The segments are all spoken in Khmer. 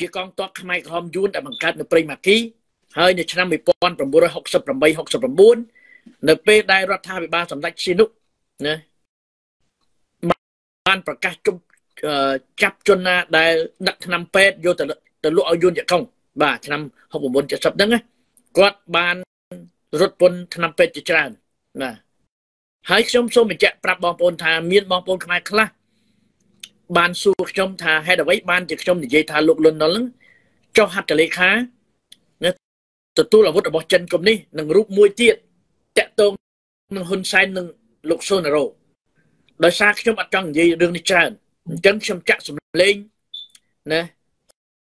ជាកងទ័ពខ្មែរក្រហមយួនដែលបង្កើតនៅព្រៃម៉ាគីហើយនៅឆ្នាំ1968 69នៅពេលដែលរដ្ឋាភិបាលសម្ដេចស៊ីនុណាបានប្រកាសជប់ចាប់ជនណាដែលដឹកឆ្នាំពេទ្យយកទៅទៅលក់ឲ្យយួនយកកងបាទឆ្នាំ69 70ហ្នឹងគាត់បានរត់ពន្ធឆ្នាំពេទ្យជាច្រើនបាទហើយខ្ញុំសូមបញ្ជាក់ប្រាប់បងប្អូនថាមានបងប្អូនខ្មែរខ្លះ បានសួរខ្ញុំថាហេតុអ្វីបានជាខ្ញុំនិយាយថាលោកលុនណុលហ្នឹងចុះហត្ថលេខាទទួលអាវុធរបស់ចិនកុំនេះនឹងរូបមួយទៀតតាក់ទងនឹងហ៊ុនសែននិងលោកសូណារ៉ូដោយសារខ្ញុំអត់ចង់និយាយរឿងនេះច្រើនអញ្ចឹងខ្ញុំចាក់សម្លេងណា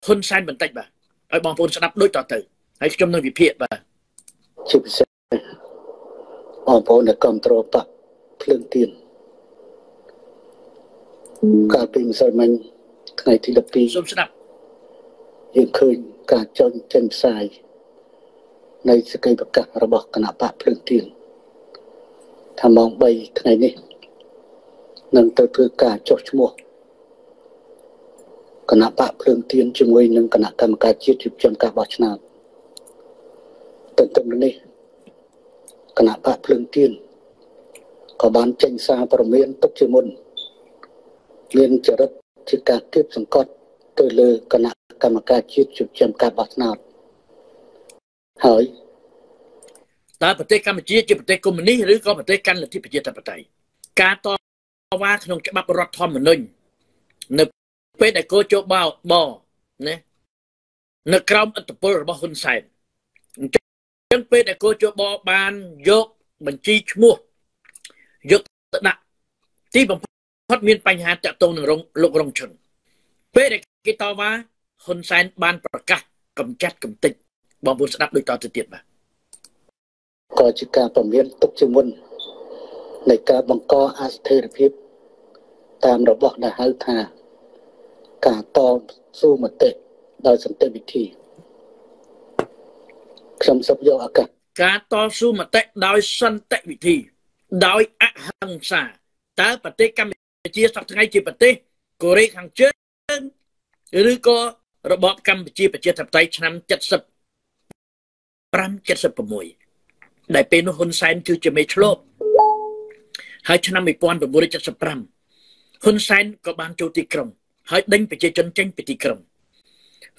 ហ៊ុនសែនបន្តិចបាទឲ្យបងប្អូនស្ដាប់ដូចតទៅហើយខ្ញុំនឹងវិភាគបាទជាពិសេសបងប្អូនដែលគ្រប់គ្រងបាក់ភ្លើងទៀន កាលពីម្សិលមិញថ្ងៃទី12សូមស្ដាប់យើងឃើញការចុញចេញផ្សាយនៃសេចក្តីប្រកាសរបស់គណៈបកភ្លើងទៀនថាម៉ោង3ថ្ងៃនេះនឹងទៅធ្វើការចុះឈ្មោះគណៈបកភ្លើងទៀនជាមួយនឹងគណៈកម្មការជាតិជួបជុំការបោះឆ្នោតទន្ទឹមនេះគណៈបកភ្លើងទៀនក៏បានចេញសារព័ត៌មានទុកជាមុន មានចរិតជាការគៀបសង្កត់ទៅលើគណៈកម្មការជាតិជួបជុំការបោះឆ្នោតហើយតើប្រទេសកម្ពុជាជាប្រទេសកុម្មុយនីសឬក៏ប្រទេសកាន់លទ្ធិប្រជាធិបតេយ្យការតវ៉ាក្នុងច្បាប់រដ្ឋធម្មនុញ្ញនៅពេលដែលកោជបោបណានៅក្រោមឥទ្ធិពលរបស់ហ៊ុនសែនអញ្ចឹងពេលដែលកោជបបានយកបញ្ជីឈ្មោះយកទៅដាក់ទីបំផុ តមានបញ្ហាតាក់ទងនឹងលោករងឈុនពេលដែលគេតវ៉ាហ៊ុនសែនបានប្រកាសកម្ចាត់កំទេចបងប្អូនស្ដាប់ដូចតទៅទៀតបាទក៏ជាការពមៀនទុកជាមុននៃការបង្កអស្ថិរភាពតាមរបស់ដែលហៅថាការតស៊ូមតិដោយសន្តិវិធីខ្ញុំសូមយកឱកាសការតស៊ូមតិដោយសន្តិវិធី ដោយអហិង្សាតើប្រទេសកម្ពុជា សប្តាហ៍ថ្ងៃជាប្រទេសកូរ៉េខាងជើងឬក៏របបកម្ពុជាប្រជាធិបតេយ្យឆ្នាំ70 576ដែលពេលនោះហ៊ុនសែនគឺជាមេឆ្លប់ហើយឆ្នាំ1975ហ៊ុនសែនក៏បានចូលទីក្រុង ហើយដេញប្រជាជនចេញពីទីក្រុង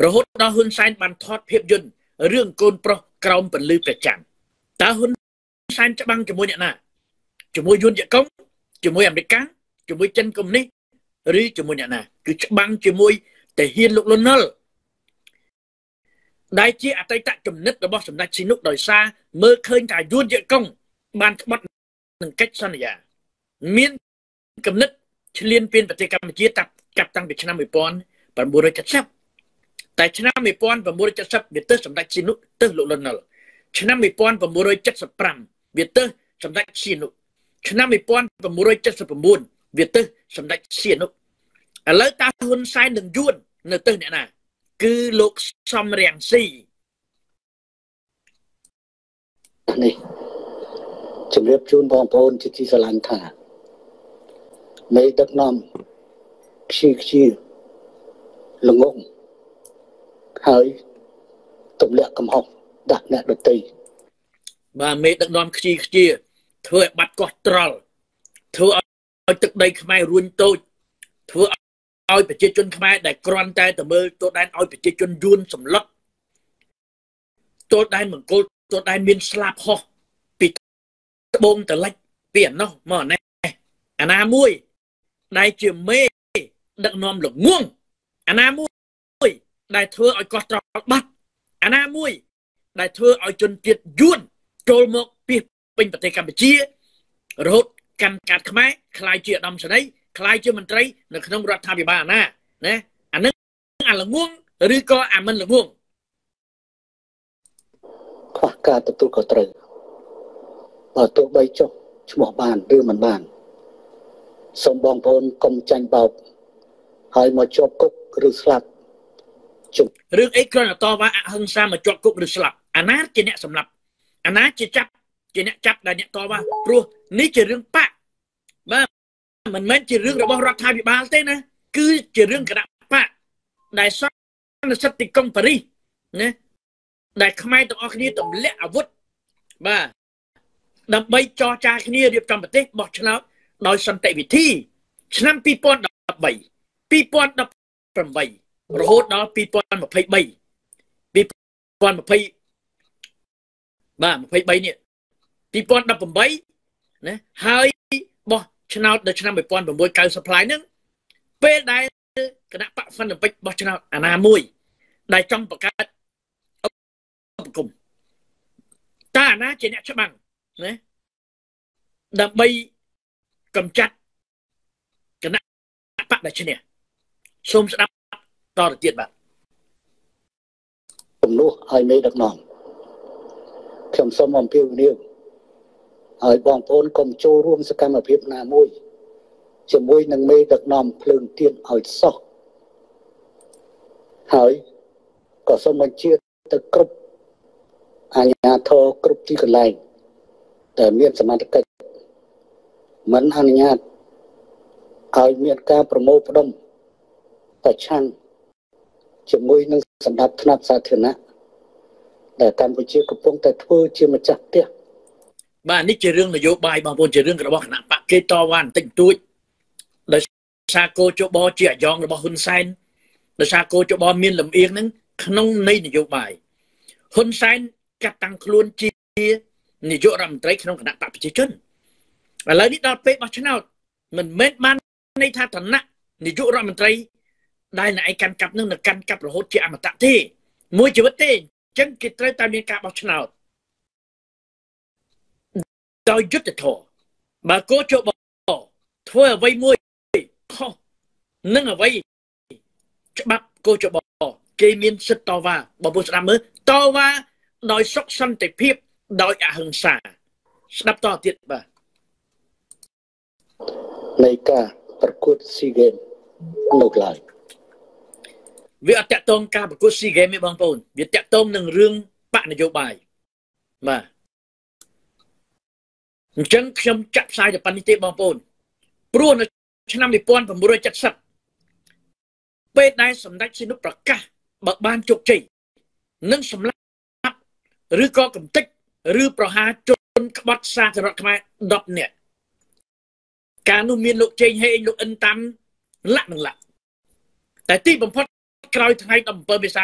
រហូតដល់ហ៊ុនសែនបានថតភាពយន្តរឿងកូនប្រុសក្រោមពន្លឺព្រះច័ន្ទតើហ៊ុនសែនច្បាំងជាមួយអ្នកណាជាមួយយួនយកុងជាមួយអាមេរិក ជាមួយចិនកុំនេះឬជាមួយអ្នកណា គឺច្បាំងជាមួយតាហ៊ានលោកលន់នល់ដែលជាអតីតចំណិតរបស់សម្ដេចស៊ីនុកដោយសារមើលឃើញថាយួនយកកុងបានក្បត់នឹងកិច្ចសន្យា មានគំនិតឆ្លៀនពៀនប្រទេសកម្ពុជាតាប់ចាប់តាំងពីឆ្នាំ1970តែឆ្នាំ1970វាទៅសម្ដេចស៊ីនុទៅលោកលន់នល់ឆ្នាំ1975វាទៅសម្ដេចស៊ីនុឆ្នាំ1979 វាទៅសម្ដេចស៊ីនុឥឡូវតាហ៊ុនសែននឹងយួននៅទៅអ្នកណា គឺលោកសំរៀងស៊ីនេះជំរាបជូនបងប្អូនជាទីស្រឡាញ់ថាមេដឹកនាំខ្ជិលខ្ជិលល្ងងហើយទម្លាក់កំហុសដាក់អ្នកដតីបាទមេដឹកនាំខ្ជិលខ្ជាធ្វើឲ្យបាត់កោះត្រល់ធ្វើ ឲ្យទឹកដីខ្មែររួញតូចធ្វើឲ្យប្រជាជនខ្មែរដែលគ្រាន់តែទៅមើលទោះដែនឲ្យប្រជាជនយួនសម្លឹកទោះដែនមង្គលទោះដែនមានស្លាប់ហោះពីត្បូងតលិចពីអានោះមកណែអាណាមួយដែលជាមេដឹកនាំល្ងងអាណាមួយដែលធ្វើឲ្យកោះត្រល់បាត់អាណាមួយដែលធ្វើឲ្យជនជាតិយួនចូលមកពីពេញប្រទេសកម្ពុជារហូត កាន់កាត់ខ្មែរខ្លាយជាឧត្តមសេនីយ៍ខ្លាយជាមន្ត្រីនៅក្នុងរដ្ឋាភិបាលណាណាអានឹងអាល្ងងឬក៏អាមិនល្ងងខ្វះការទទួលខុសត្រូវបើទោះបីចុះឈ្មោះបានឬមិនបានសូមបងប្អូនកុំចាញ់បោកហើយមកជាប់គុកឬស្លាប់ជុំរឿងអីគ្រាន់តែតវ៉ាអហិង្សាមកជាប់គុកឬស្លាប់អាណាជាអ្នកសម្លាប់អាណាជាចាប់ ជាអ្នកចាប់ដែលអ្នកតវ៉ាព្រោះនេះជារឿងបាក់បាទមិនមែនជារឿងរបស់រដ្ឋាភិបាលទេណាគឺជារឿងគណៈបកដែលសនិសិទ្ធទីក្រុងប៉ារីសណាដែលខ្មែរទាំងអស់គ្នាទម្លាក់អាវុធបាទដើម្បីចរចាគ្នារៀបចំប្រទេសបោះឆ្នោតដោយសន្តិវិធី ឆ្នាំ2013 2018រហូតដល់2023 2020បាទ23នេះ 2018ណាហើយបោះឆ្នោតនៅឆ្នាំ1990 supply ហ្នឹងពេលដែលគណៈបកហ្វិនពេចបោះឆ្នោតអាណាមួយ ដែលចង់បង្កើតឧបគមតើអាណាជាអ្នកច្បាំងណាដើម្បីកំចាត់គណៈបកដែលឈ្នះសូមស្ដាប់តទៅទៀតបាទជំនួសឲ្យមេដឹកនាំខ្ញុំសូមអំពាវនាវ ឲ្យបងប្អូនកុំចូលរួមសកម្មភាពណាមួយជាមួយនឹងមេដឹកនាំភ្លើងទៀនឲ្យសោះហើយក៏សូមបញ្ជាទៅគ្រប់អាជ្ញាធរគ្រប់ទីកន្លែងដែលមានសមត្ថកិច្ចមិនអនុញ្ញាតឲ្យមានការប្រមូលផ្ដុំប្រឆាំងជាមួយនឹងសម្ដាប់ថ្នាក់សាធារណៈដែលកម្ពុជាកំពុងតែធ្វើជាម្ចាស់ផ្ទះ បាទនេះជារឿងនយោបាយបងប្អូនជារឿងរបស់គណៈបកគេតវ៉ាបន្តិចតួចដោយសារគោជបជាអាយ៉ងរបស់ហ៊ុនសែនដោយសារគោជបមានលំអៀងនឹងក្នុងនៃនយោបាយហ៊ុនសែនចាត់តាំងខ្លួនជានាយករដ្ឋមន្ត្រីក្នុងគណៈបកប្រជាជនឥឡូវនេះដល់ពេលបោះឆ្នោតមិនមែនបានន័យថាឋានៈនាយករដ្ឋមន្ត្រីដែលអ្នកឯងកាន់កាប់នឹងនៅកាន់កាប់រហូតជាអមតៈទេមួយជីវិតទេអញ្ចឹងគេត្រូវតែមានការបោះឆ្នោត ដោយយុទ្ធធម៌បើគោជបធ្វើអ្វីមួយខុសនឹងអ្វីច្បាប់គោជបគេមានសិទ្ធិតវ៉ាបងប្អូនស្ដាប់មើលតវ៉ាដោយសុខសន្តិភាព ដោយអហិង្សា ស្ដាប់តទៀតបាទនៃការប្រកួត SEA Games នៅឡើយវាអត់តកតងការប្រកួត SEA Games ទេបងប្អូនវាតកតងនឹងរឿងបកនយោបាយបាទ អញ្ចឹងខ្ញុំចាក់ផ្សាយតែប៉ុណ្្នេះទេបងប្អូនព្រោះនៅឆ្នាំ1970ពេលដែលសម្ដេចស៊ីនុប្រកាសបើបានជោគជ័យនឹងសម្លាប់ឬក៏កំទេចឬប្រហារជនក្បត់សាធារណខ្មែរ10នាក់ការនោះមានលោកជេងហេងលោកអិនតាំលាក់នឹងលាក់តែទីបំផុតក្រោយថ្ងៃ17មេសា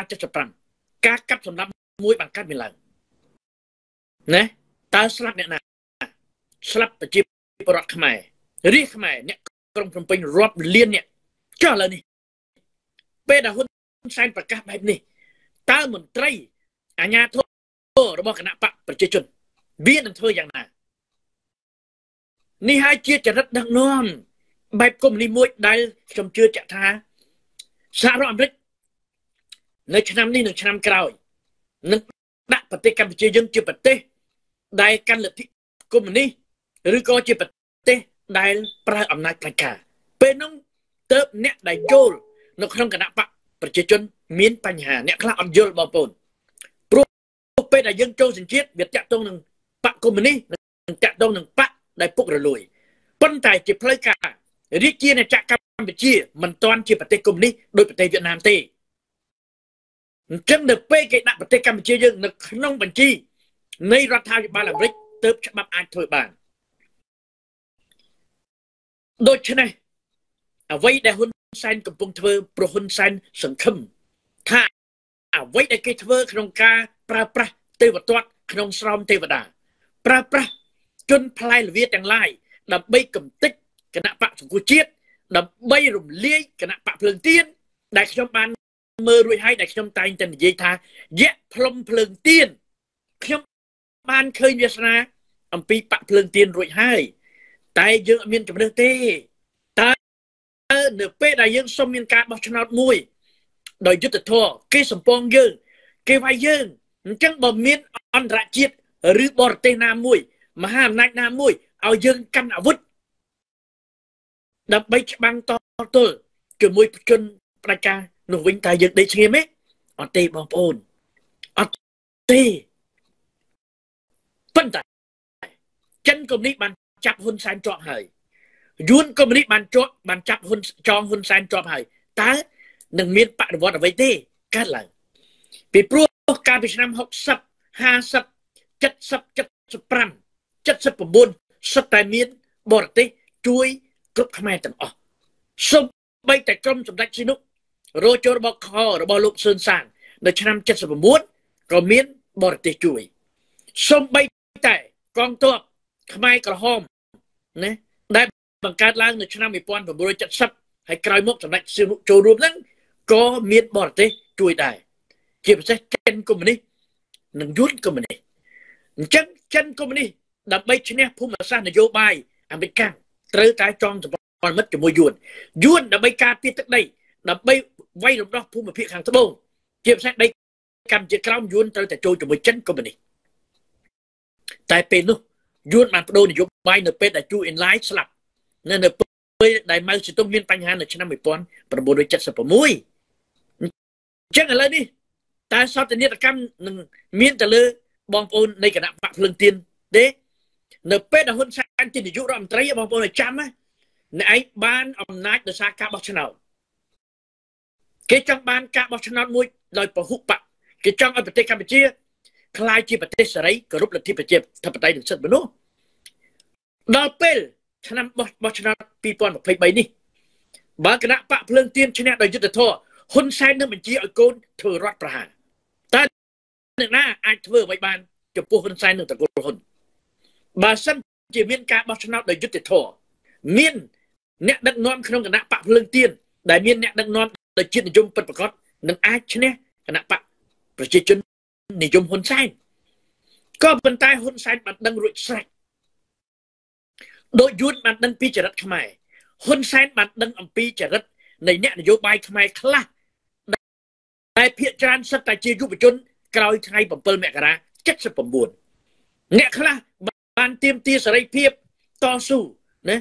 75ការកាប់សម្លាប់មួយបានកាត់មានឡើងណាតើស្លាប់អ្នកណា ស្លាប់ប្រជាពលរដ្ឋខ្មែររាជខ្មែរអ្នកក្រុងភ្នំពេញរាប់លានអ្នកចុះឥឡូវនេះពេលដែលហ៊ុនសែនប្រកាសបែបនេះតើមន្ត្រីអាជ្ញាធររបស់គណៈបកប្រជាជនវានឹងធ្វើយ៉ាងណានេះហើយជាចរិតដឹកនាំបែបកុំនេះមួយដែលខ្ញុំជឿជាក់ថាសហរដ្ឋអាមេរិកនៅឆ្នាំនេះនិងឆ្នាំក្រោយនឹងដាក់ប្រទេសកម្ពុជាយើងជាប្រទេសដែលកាន់លទ្ធិកុម្មុយនីស ឬក៏ជាប្រទេសដែលប្រើអំណាចផ្ដាច់ការពេលនោះទៅអ្នកដែលយល់នៅក្នុងគណៈបកប្រជាជនមានបញ្ហាអ្នកខ្លះអត់យល់បងប្អូនពេលដែលយើងចូលសញ្ជាតិវាតាក់ទងនឹងបកកុម្មុយនីសនិងតាក់ទងនឹងបកដែលពុករលួយប៉ុន្តែជាផ្លូវការរាជាណាចក្រកម្ពុជាមិនទាន់ជាប្រទេសកុម្មុយនីសដោយប្រទេសវៀតណាមទេអញ្ចឹងនៅពេលគេដាក់ប្រទេសកម្ពុជាយើងនៅក្នុងបញ្ជីនៃរដ្ឋាភិបាលអាមេរិកទើបច្បាប់អាចធ្វើបាន ដូច្នេះអ្វីដែលហ៊ុនសែនកំពុងធ្វើប្រហ៊ុនសែនសង្ឃឹមថាអ្វីដែលគេធ្វើក្នុងការប្រើប្រាស់ទេវទត្តក្នុងស្រោមទេវតាប្រើប្រាស់ជនផ្លែលវាទាំងឡាយដើម្បីកំទេចគណៈបកសង្គមជាតិដើម្បីរំលាយគណៈបកភ្លើងទៀនដែលខ្ញុំបានមើលរួចហើយដែលខ្ញុំតែងតែនិយាយថាយៈផ្លុំភ្លើងទៀនខ្ញុំបានឃើញវាសនាអំពីបកភ្លើងទៀនរួចហើយ តែយើងអត់មានចំណេះទេតើនៅពេលដែលយើងសុំមានការបោះឆ្នោតមួយដោយយុទ្ធធរគេសំពងយើង គេវាយយើងអញ្ចឹងបើមានអន្តរជាតិឬបរទេសណាមួយ មហាអំណាចណាមួយឲ្យយើងកាន់អាវុធដើម្បីច្បាំងតទល់ជាមួយជនផ្ដាច់ការនោះវិញតើយើងដេកឈ្ងៀមទេអត់ទេបងប្អូនអត់ទេប៉ុន្តែចិនកុំនេះបាន ចាប់ហ៊ុនសែនជាប់ហើយយួនកុំនេះបានជាប់បានចាប់ហ៊ុនចងហ៊ុនសែនជាប់ហើយតើនឹងមានបដិវត្តអ្វីទេកើតឡើងពីព្រោះកាលពីឆ្នាំ60 50 70 75 79សិតតែមានបរទេសជួយគ្រប់ខ្មែរទាំងអស់សូម្បីតែក្រុមសម្ដេចស៊ីនុករោចូលរបស់ខរបស់លោកសឿនសាននៅឆ្នាំ79ក៏មានបរទេសជួយសូម្បីតែកងទ័ព ខ្មែរក្រហមណាដែលបង្កើតឡើងនៅឆ្នាំ1970ហើយក្រោយមកសម្ដេចសៀវនុចូលរួមហ្នឹងក៏មានបរទេសជួយដែរជាពិសេសចិនកុម្មុយនីសនិងយួនកុម្មុយនីសអញ្ចឹងចិនកុម្មុយនីសដើម្បីឈ្នះភូមិសាស្ត្រនយោបាយអាមេរិកត្រូវតែចងសម្ព័ន្ធមិត្តជាមួយយួនយួនដើម្បីការពារទឹកដីដើម្បីវាយរំដោះភូមិភាគខាងត្បូងជាពិសេសដីកម្ពុជាក្រោមយួនត្រូវតែចូលជាមួយចិនកុម្មុយនីសតែពេលនោះ យួនបានបដូរនយោបាយនៅពេលដែលជូអ៊ីនឡាយស្លាប់នៅនៅពេលដែលម៉ៅសេទុងមានបញ្ហានៅឆ្នាំ1976អញ្ចឹងឥឡូវនេះតើសន្តិនិកកម្មនឹងមានទៅលើបងប្អូននៃគណៈបកភ្លឹងទៀនទេនៅពេលដែលហ៊ុនសែនជានាយករដ្ឋមន្ត្រីបងប្អូនឲ្យចាំណាអ្នកឯងបានអំណាចដោយសារការបោះឆ្នោតគេចង់បានការបោះឆ្នោតមួយដោយពហុបកគេចង់ឲ្យប្រទេសកម្ពុជា ក្លាយជាប្រទេសសេរីគោរពលទ្ធិប្រជាធិបតេយ្យនិងសិទ្ធិមនុស្សដល់ពេលឆ្នាំបោះបោះឆ្នោត2023នេះបើគណៈបកភ្លើងទៀនឈ្នះដោយយុទ្ធធរហ៊ុនសែននឹងបញ្ជាឲ្យកូនធ្វើរដ្ឋប្រហារតើអ្នកណាអាចធ្វើអ្វីបានចំពោះហ៊ុនសែននិងតកូលហ៊ុនបើសិនជាមានការបោះឆ្នោតដោយយុត្តិធម៌មានអ្នកដឹកនាំក្នុងគណៈបកភ្លើងទៀនដែលមានអ្នកដឹកនាំដោយជាតិនិយមពិតប្រាកដនឹងអាចឈ្នះគណៈបកប្រជាជន និយមហ៊ុនសែនក៏ប៉ុន្តែហ៊ុនសែនបានដឹងរួចស្រេចដោយយួនបានដឹងពីចរិតខ្មែរហ៊ុនសែនបានដឹងអំពីចរិតនៃអ្នកនយោបាយខ្មែរខ្លះតែភាកច្រើនសិតតែជាយុវជន ក្រោយថ្ងៃ7មករា79អ្នកខ្លះបានទៀមទាសេរីភាពតស៊ូណា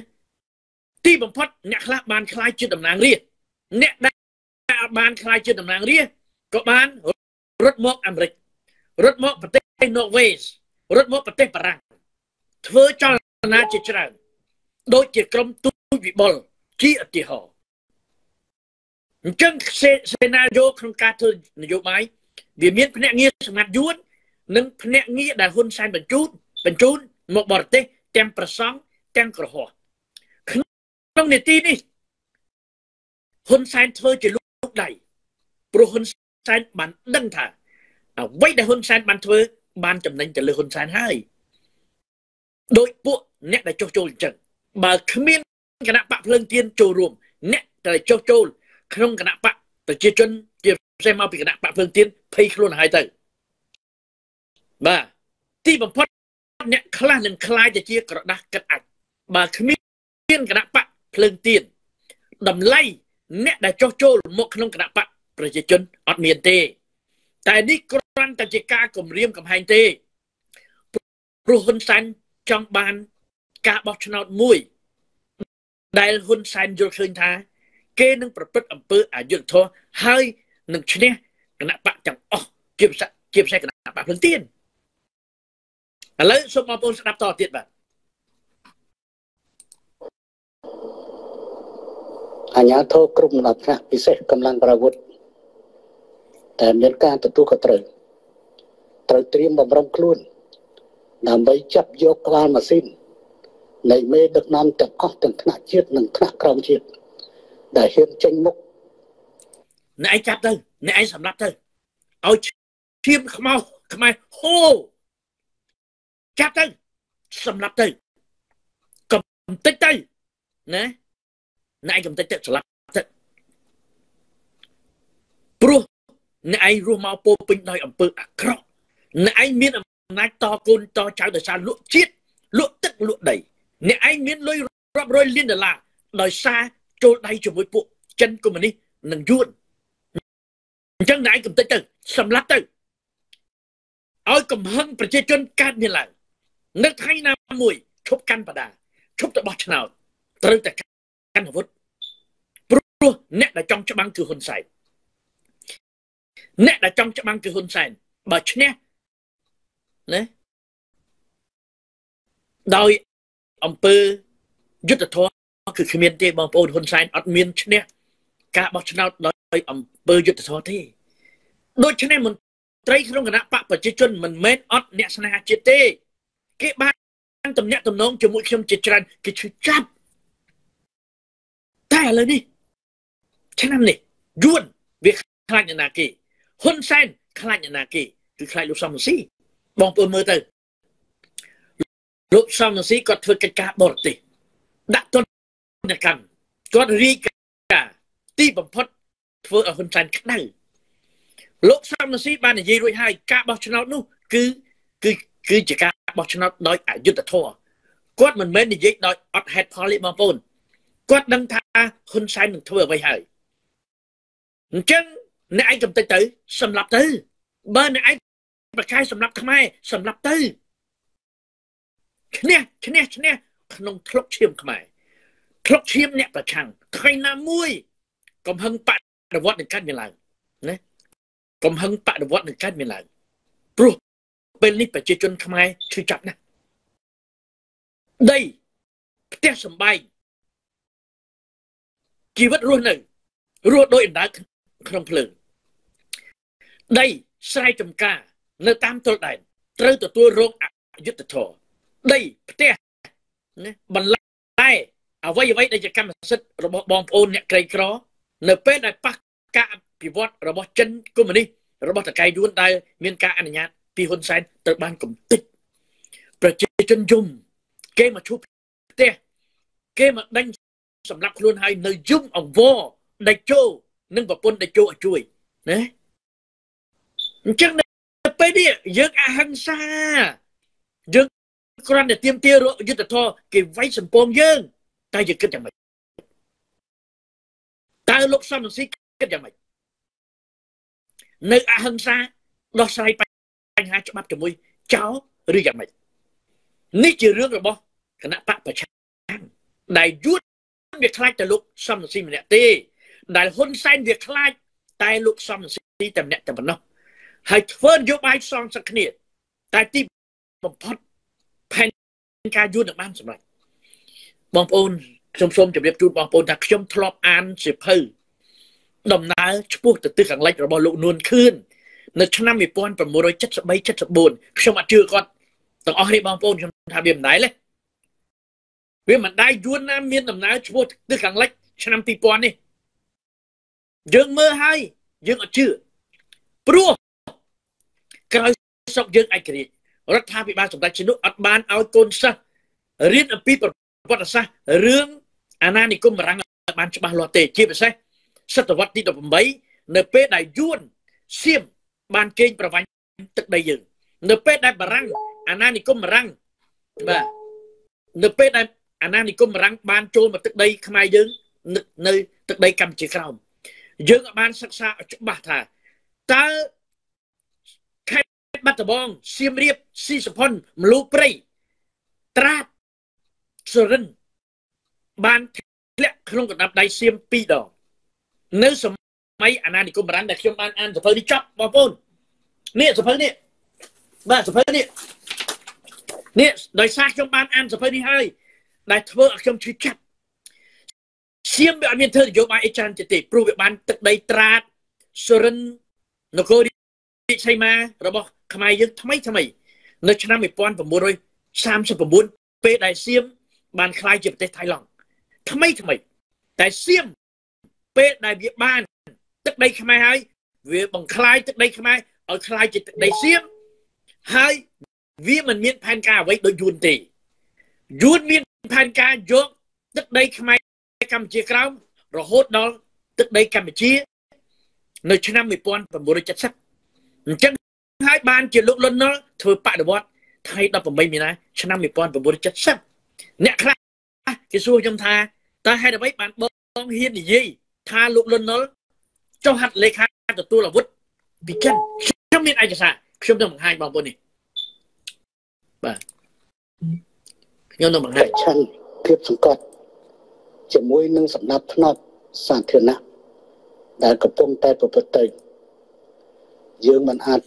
ទីបំផុតអ្នកខ្លះបានខ្លាយជាតំណាងរាស្ត្រអ្នកដែលបានខ្លាយជាតំណាងរាស្ត្រក៏បានរត់មកអាមេរិក រត់មកប្រទេសណូវេសរត់មកប្រទេសបារាំងធ្វើចលនាជាច្រើនដូចជាក្រុមទូតវិបុលជាឧទាហរណ៍អញ្ចឹងសេណារីយ៉ូក្នុងការធ្វើនយោបាយវាមានភ្នាក់ងារសម្ងាត់យួននិងភ្នាក់ងារដែលហ៊ុនសែនបញ្ជូនបញ្ជូនមកបរទេសទាំងប្រសង់ទាំងក្រហមក្នុងនីតិនេះហ៊ុនសែនធ្វើជាលោកដៃព្រោះហ៊ុនសែនបានដឹងថា អ្វីដែលហ៊ុនសែនបានធ្វើបានចំណេញទៅលើហ៊ុនសែនហើយដោយពួកអ្នកដែលចុះចូលអញ្ចឹងបើគ្មានគណៈបកភ្លើងទៀនចូលរួមអ្នកដែលចុះចូលក្នុងគណៈបកប្រជាជនជាផ្សេងមកពីគណៈបកភ្លើងទៀនភ័យខ្លួនហើយទៅបាទទីបំផុតអ្នកខ្លះនឹងคล้ายទៅជាក្រដាស់កិតអាចបើគ្មានគណៈបកភ្លើងទៀនតម្លៃអ្នកដែលចុះចូលមកក្នុងគណៈបកប្រជាជនអត់មានទេ តែនេះគ្ រាន់តែជាការគម្រាមកំហែងទេព្រោះហ៊ុនសែនចង់បានការបោះឆ្នោតមួយ ដែលហ៊ុនសែនយល់ឃើញថា គេនឹងប្រព្រឹត្តអំពើអយុត្តិធម៌ហើយនឹងឈ្នះគណៈបកទាំងអស់ជាពិសេសជាពិសេសគណៈបកភ្លឹងទៀនឥឡូវសូមបងប្អូនស្ដាប់តទៀតបាទអាញាធរគ្រប់ដំណាក់ថ្នាក់ពិសេសកម្លាំងប្រវត្តិតែមានការទទួលខុសត្រូវ ត្រូវត្រៀមបំរុងខ្លួន ដើម្បីចាប់យកក្បាលម៉ាស៊ីននៃមេដឹកនាំទាំងអស់ទាំងថ្នាក់ជាតិនិងថ្នាក់ក្រោមជាតិដែលហ៊ានចេញមុខអ្នកឯងចាប់ទៅអ្នកឯងសម្លាប់ទៅឲ្យឈាមខ្មៅខ្មែរហូចាប់ទៅសម្លាប់ទៅកំតិចទៅណាអ្នកឯងកំតិចទៅស្លាប់ទៅព្រោះអ្នកឯងរស់មកពោពេញដោយអំពើអាក្រក់ អ្នកឯងមានអំណាចតកូនតចៅដោយសារលក់ជាតិលក់ទឹកលក់ដីអ្នកឯងមានលុយរាប់រយលានដុល្លារដោយសារចូលដៃជាមួយពួកចិនកុម្មុយនីសនិងយួនអញ្ចឹងអ្នកឯងកំតិចទៅសម្លាប់ទៅឲ្យកំហឹងប្រជាជនកើតមានឡើងនៅថ្ងៃណាមួយឈប់កាន់បដាឈប់ទៅបោះឆ្នោតត្រូវតែកាន់អាវុធព្រោះអ្នកដែលចង់ច្បាំងគឺហ៊ុនសែនអ្នកដែលចង់ច្បាំងគឺហ៊ុនសែនបើឈ្នះ ណាដោយអង្គើយុទ្ធធម៌គឺគ្មានទេបងប្អូនហ៊ុនសែនអត់មានឈ្នះការបោះឆ្នោតដោយអង្គើយុទ្ធធម៌ទេដូច្នេះមន្ត្រីក្នុងគណៈបកប្រជាជនមិនមែនអត់អ្នកស្នេហាជាតិទេ គេបានតំណាក់តំណងជាមួយខ្ញុំជាច្រើនគេឈឺចាប់តែឥឡូវនេះឆ្នាំនេះយួនវាខ្លាចអ្នកណាគេហ៊ុនសែនខ្លាចអ្នកណាគេគឺខ្លាចលោកសំស៊ី បងប្អូនមើលទៅលោកសំស៊ីគាត់ធ្វើកិច្ចការបរទេសដាក់ទណ្ឌកម្មគាត់រីកការទីបំផុតធ្វើឲ្យហ៊ុនសែនក្តៅលោកសំស៊ីបាននិយាយរួចហើយការបោះឆ្នោតនោះគឺគឺគឺជាការបោះឆ្នោតដោយអយុត្តិធម៌គាត់មិនមែននិយាយដោយអត់ហេតុផលទេបងប្អូនគាត់ដឹងថាហ៊ុនសែននឹងធ្វើអ្វីហើយអញ្ចឹងអ្នកឯងកំតិចទៅសម្លាប់ទៅបើអ្នកឯង ប្រកាយសម្លាប់ខ្មែរសម្លាប់ទៅឈ្នះឈ្នះឈ្នះក្នុងធ្លុកឈាមខ្មែរធ្លុកឈាមអ្នកប្រឆាំងថ្ងៃណាមួយ កំហឹងបដិវត្តនឹងកាត់មានឡើងណាកំហឹងបដិវត្តនឹងកាត់មានឡើងព្រោះពេលនេះប្រជាជនខ្មែរឈឺចាប់ណាស់ដីផ្ទះសំបែងជីវិតរស់នៅរស់ដោយអណ្ដើកក្នុងភ្លើងដីស្រែចម្ការ នៅតាមទល់ដែនត្រូវទទួលរងអយុត្តិធម៌ដីផ្ទះណាបន្លែអ្វីអ្វីដែលជាកម្មសិទ្ធិរបស់បងប្អូនអ្នកក្រីក្រ នៅពេលដែលប៉ះការអភិវឌ្ឍរបស់ចិនកុម្មុយនីសរបស់តកៃយួនដែលមានការអនុញ្ញាតពីហ៊ុនសែនត្រូវបានកំទេចប្រជាជនយំគេមកឈប់ផ្ទះគេមកដេញសម្រាប់ខ្លួនហើយនៅយំអង្វរដេជោនិងប្រពន្ធដេជោឲ្យជួយណាអញ្ចឹងនៅ ពេលនេះយើងអហិង្សាយើងគ្រាន់តែទៀមទារយុទ្ធធរគេវាយសម្ពងយើង តែយើងគិតយ៉ាងម៉េចតើលោកសំរងស៊ីគិតយ៉ាងម៉េចនៅអហិង្សាដោះស្រាយបញ្ហាច្បាប់ជាមួយចោលឬយ៉ាងម៉េចនេះជារឿងរបស់គណៈបកប្រឆាំងដែលយួនវាខ្លាចតែលោកសំរងស៊ីម្នាក់ទេដែលហ៊ុនសែនវាខ្លាចតែលោកសំរងស៊ីតែម្នាក់តែប៉ុណ្ណោះ ហើយធ្វើនយោបាយសងសឹកគ្នាតែទីបំផុតផែនការយួននឹងបានសម្រេចបងប្អូនខ្ញុំសូមជម្រាបជូនបងប្អូនថាខ្ញុំធ្លាប់អានសៀវភៅដំណើរឆ្ពោះទៅទិសខាងលិចរបស់លោកនួនខឿននៅឆ្នាំ1973 74ខ្ញុំអត់ជឿគាត់ទាំងអស់នេះបងប្អូនខ្ញុំថាវាមិនដែរទេវាមិនដែរយួនណាមានដំណើរឆ្ពោះទិសខាងលិចឆ្នាំ2000នេះយើងមើលហើយយើងអត់ជឿព្រោះ ក្រោយសក់យើងឯករាជ្យរដ្ឋាភិបាលសម្ដេចជនុអត់បានឲ្យកូនសិស្សរៀនអំពីប្រវត្តិសាស្ត្ររឿងអាណានិគមបារាំងបានច្បាស់លាស់ទេជាពិសេសសតវត្សទី18នៅពេលដែលយួនសៀមបានកេងប្រវាញ់ទឹកដីយើង នៅពេលដែលបារាំងអាណានិគមបារាំងបាទនៅពេលដែលអាណានិគមបារាំងបានចូលមកទឹកដីខ្មែរយើងនៅទឹកដីកម្ពុជាក្រោមយើងបានសិក្សាច្បាស់ថាតើខេត្ត បាត់ដំបងសៀមរាបស៊ីសុផុនមលូព្រៃត្រាតសុរិនបានធ្លាក់ក្នុងកណ្ដាប់ដៃសៀម2ដងនៅសម័យអាណានិគមបារាំងដែលខ្ញុំបានអានសភៅនេះចប់បងប្អូននេះសភៅនេះបាទសភៅនេះនេះដោយសារខ្ញុំបានអានសភៅនេះហើយដែលធ្វើឲ្យខ្ញុំឈឺចាប់សៀមវាអត់មានធ្វើនយោបាយអីច្រើនទេព្រោះវាបានទឹកដីត្រាតសុរិននគររាជសីមារបស់ ខ្មែរយើងថ្មីថ្មី នៅឆ្នាំ1939ពេលដែលសៀមបានคล้ายជាប្រទេសថៃឡង់ថ្មីថ្មីតែសៀមពេលដែលវាបានទឹកដីខ្មែរហើយវាបង្คลายទឹកដីខ្មែរឲ្យคล้ายជាទឹកដីសៀមហើយវាមិនមានផែនការអ្វីដូចយួនទេយួនមានផែនការយកទឹកដីខ្មែរកម្ពុជាក្រោមរហូតដល់ទឹកដីកម្ពុជា នៅឆ្នាំ1970អញ្ចឹង ហើយបានជាលោកលន់នល់ធ្វើបដិវត្តថ្ងៃ18មីនាឆ្នាំ1970អ្នកខ្លះគេសួរខ្ញុំថាតើហេតុអ្វីបានបងហ៊ាននិយាយថាលោកលន់នល់ចុះហត្ថលេខាទទួលអាវុធពីចិនខ្ញុំមានឯកសារខ្ញុំនឹងបង្ហាញបងប្អូននេះបាទខ្ញុំនឹងបង្ហាញឆាន់ភាពសង្កត់ជាមួយនឹងសម្ដាប់ធ្នាប់សាធារណៈដែលកំពុងតែប្រព្រឹត្តទៅយើងមិនអាច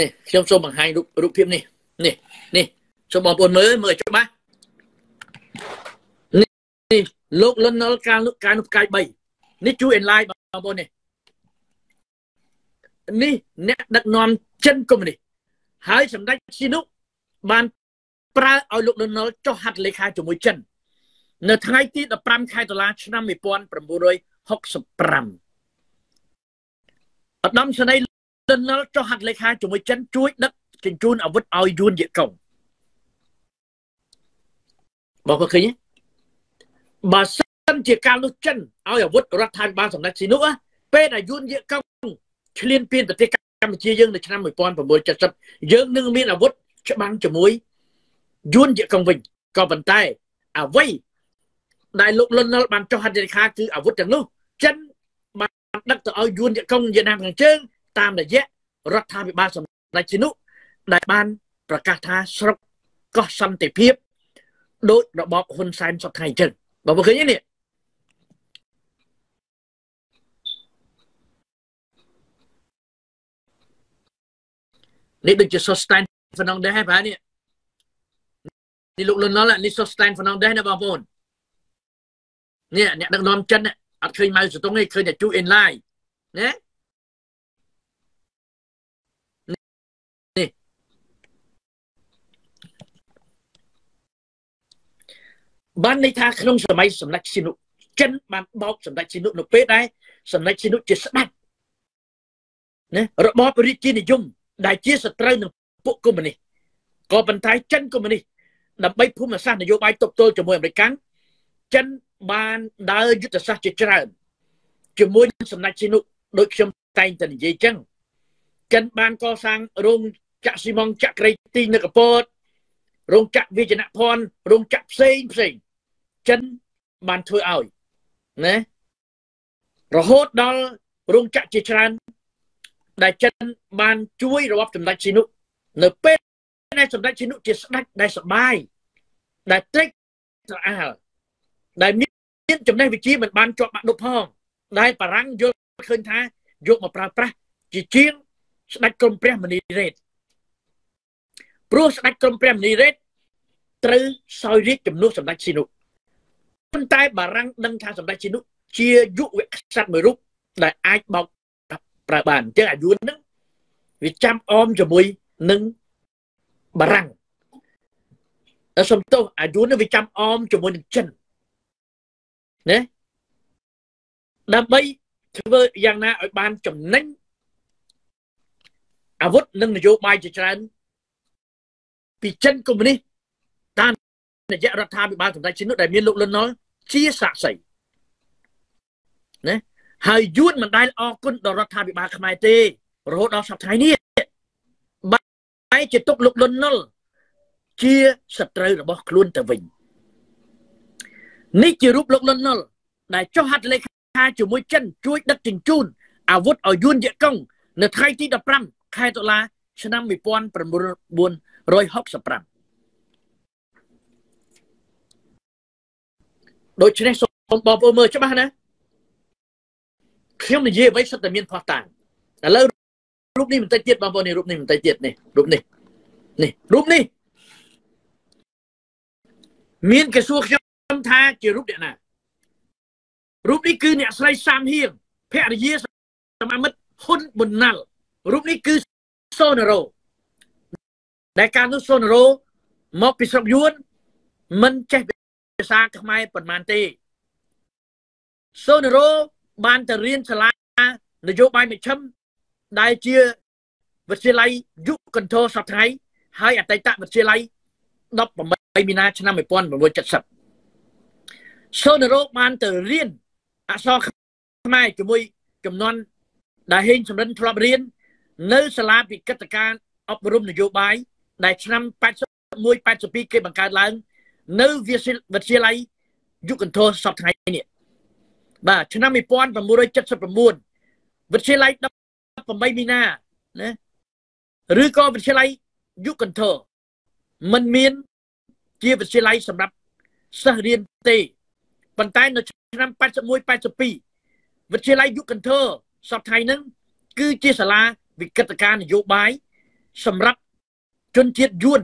នេះខ្ញុំសូមបង្ហាញរូបរូបភាពនេះនេះនេះសូមបងប្អូនមើលមើលច្បាស់នេះលោកលន់នល់ការការនោះផ្កាយ3នេះជួយ online បងប្អូននេះនេះអ្នកដឹកនាំចិនកុម្មុយនីសហើយសម្ដេចស៊ីនុបានប្រើឲ្យលោកលន់នល់ចុះហត្ថលេខាជាមួយចិននៅថ្ងៃទី15ខែតុលាឆ្នាំ1965ឧត្តមសេនីយ៍ លន់នល់ចុះហត្ថលេខាជាមួយចិនជួយដឹកជញ្ជូនអាវុធឲ្យយួនយេកុងបងប្អូនឃើញទេបើសិនជាការលុះចិនឲ្យអាវុធរដ្ឋាភិបាលសម្ដេចស៊ីនុពេលដែលយួនយេកុងឈ្លានពានប្រទេសកម្ពុជាយើងនៅឆ្នាំ1970យើងនឹងមានអាវុធច្បាំងជាមួយយួនយេកុងវិញក៏ប៉ុន្តែអ្វីដែលលោកលន់នល់បានចុះហត្ថលេខាគឺអាវុធទាំងនោះចិនបានដឹកទៅឲ្យយួនយេកុងវៀតណាមខាងជើង តាមរយៈរដ្ឋាភិបាលសម្ដេចស៊ីនុដែលបានប្រកាសថាស្រុកកោះសន្តិភាពដោយរបបហ៊ុនសែនសពថ្ងៃអញ្ចឹងបងប្អូនឃើញទេនេះនេះដូចជា sustain ហ្វណងដែរហើយនេះនេះលោកលន់ណុលនេះ sustain ហ្វណងដែរណាបងប្អូននេះអ្នកដឹកនាំចិនអត់ឃើញម៉ៅសតុងទេឃើញតែជួ inline ណា បានន័យថាក្នុងសម័យសម្ដេចស៊ីនុចិនបានបោកសម្ដេចស៊ីនុនៅពេលដែលសម្ដេចស៊ីនុជាស្ដេចណារបបរាជានិយមដែលជាសត្រូវនឹងពួកកុម្មុយនីសក៏ប៉ុន្តែចិនកុម្មុយនីសដើម្បីភូមិសាស្ត្រនយោបាយទប់ទល់ជាមួយអាមេរិកចិនបានដើរយុទ្ធសាស្ត្រជាច្រើនជាមួយសម្ដេចស៊ីនុដូចខ្ញុំតែងតែនិយាយចឹងចិនបានកសាងរោងចក្រស៊ីម៉ងចក្រេទីនៅកពតរោងចក្រវិជ្ជនភ័ណ្ឌរោងចក្រផ្សេងផ្សេង ចិនបានធ្វើឲ្យណារហូតដល់រោងចក្រជាច្រើនដែលចិនបានជួយរបបសម្ដេចស៊ីនុនៅពេលដែលសម្ដេចស៊ីនុជាស្ដេចដែលសបាយដែលត្រេកត្រអាលដែលមានចំណេះវិជ្ជាមិនបានជាប់បាក់ដប់ផងដែលបារាំងយល់ឃើញថាយកមកប្រើប្រាស់ជាជាងស្ដេចក្រមព្រះមនីរ៉េតព្រោះស្ដេចក្រមព្រះមនីរ៉េតត្រូវសោយរាជជំនួសសម្ដេចស៊ីនុ ប៉ុន្តែបារាំងដឹងថាសម្ដេចស៊ីនុជាយុវក្សត្រមួយរូបដែលអាចបោកប្រើបានអញ្ចឹងអាយុនឹងវាចាំអមជាមួយនឹងបារាំងតែសំទោសអាយុនឹងវាចាំអមជាមួយនឹងចិនណាដើម្បីធ្វើយ៉ាងណាឲ្យបានចំណេញអាវុធនិងនយោបាយជាច្រើនពីចិនកុម្មុយនីសតាមរយៈរដ្ឋាភិបាលសម្ដេចឈិននោះដែលមានលោកលន់ណុល ជាសាក្សីណាហើយយួនមិនដែលអរគុណដល់រដ្ឋាភិបាលខ្មែរទេរហូតដល់សប្តាហ៍នេះបែរជាទុកលោកលន់ណុលជាសត្រូវរបស់ខ្លួនទៅវិញនេះជារូបលោកលន់ណុលដែលចុះហត្ថលេខាជាមួយចិនជួយដឹកជញ្ជូនអាវុធឲ្យយួនយេកុងនៅថ្ងៃទី15ខែតុលា ឆ្នាំ1965 ដូច្នេះសូមបងប្អូនមើលច្បាស់ណាខ្ញុំនិយាយអ្វីសុទ្ធតែមានផុសតាងឥឡូវរូបនេះបន្តិចទៀតបងប្អូននេះរូបនេះបន្តិចទៀតនេះរូបនេះនេះរូបនេះមានគេសួរខ្ញុំថាជារូបអ្នកណារូបនេះគឺអ្នកស្រីសាមហៀងភរិយាសមាមិត្តហ៊ុនប៊ុនណាល់រូបនេះគឺសូណារ៉ូដែលកាលនោះសូណារ៉ូមកពីស្រុកយួនមិនចេះ ភាសាខ្មែរប៉ុន្មានទេសូណារ៉ូបានទៅរៀនសាលានយោបាយមជ្ឈិមដែលជាវិទ្យាល័យយុគកន្ធរសប្តាហ៍ហើយអតីតវិទ្យាល័យ18មីនាឆ្នាំ1970សូណារ៉ូបានទៅរៀនអក្សរខ្មែរជាមួយចំនួនដែលហេងសំរិនធ្លាប់រៀននៅសាលាវិកិត្តការអប់រំនយោបាយដែលឆ្នាំ81 82គេបង្កើតឡើង នៅវិទ្យាល័យយុគកន្ធរសប្តាហ៍នេះបាទឆ្នាំ1979វិទ្យាល័យ18មីនាណាឬក៏វិទ្យាល័យយុគកន្ធរมันមានជាវិទ្យាល័យសម្រាប់សិស្សរៀនទេប៉ុន្តែនៅឆ្នាំ81 82វិទ្យាល័យយុគកន្ធរសប្តាហ៍ហ្នឹងគឺជាសាលាវិកិត្តការនយោបាយសម្រាប់ជនជាតិយួន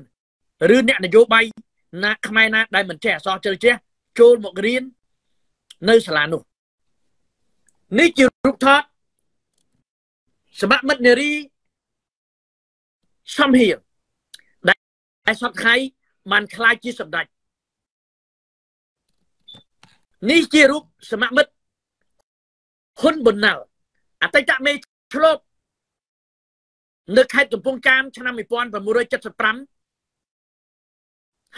ឬអ្នកនយោបាយ ណាខ្មែរណាដែលមិនចេះអក្សរជ្រៅជ្រះចូលមករៀននៅសាលានោះនេះជារូបថតសមមិត្តនារីសំហៀងដែលសពថ្ងៃបានខ្លាចជាសម្ដេចនេះជារូបសមមិត្តហ៊ុនប៊ុនណាល់អតីតមេឆ្លប់នៅខេត្តកំពង់ចាមឆ្នាំ1975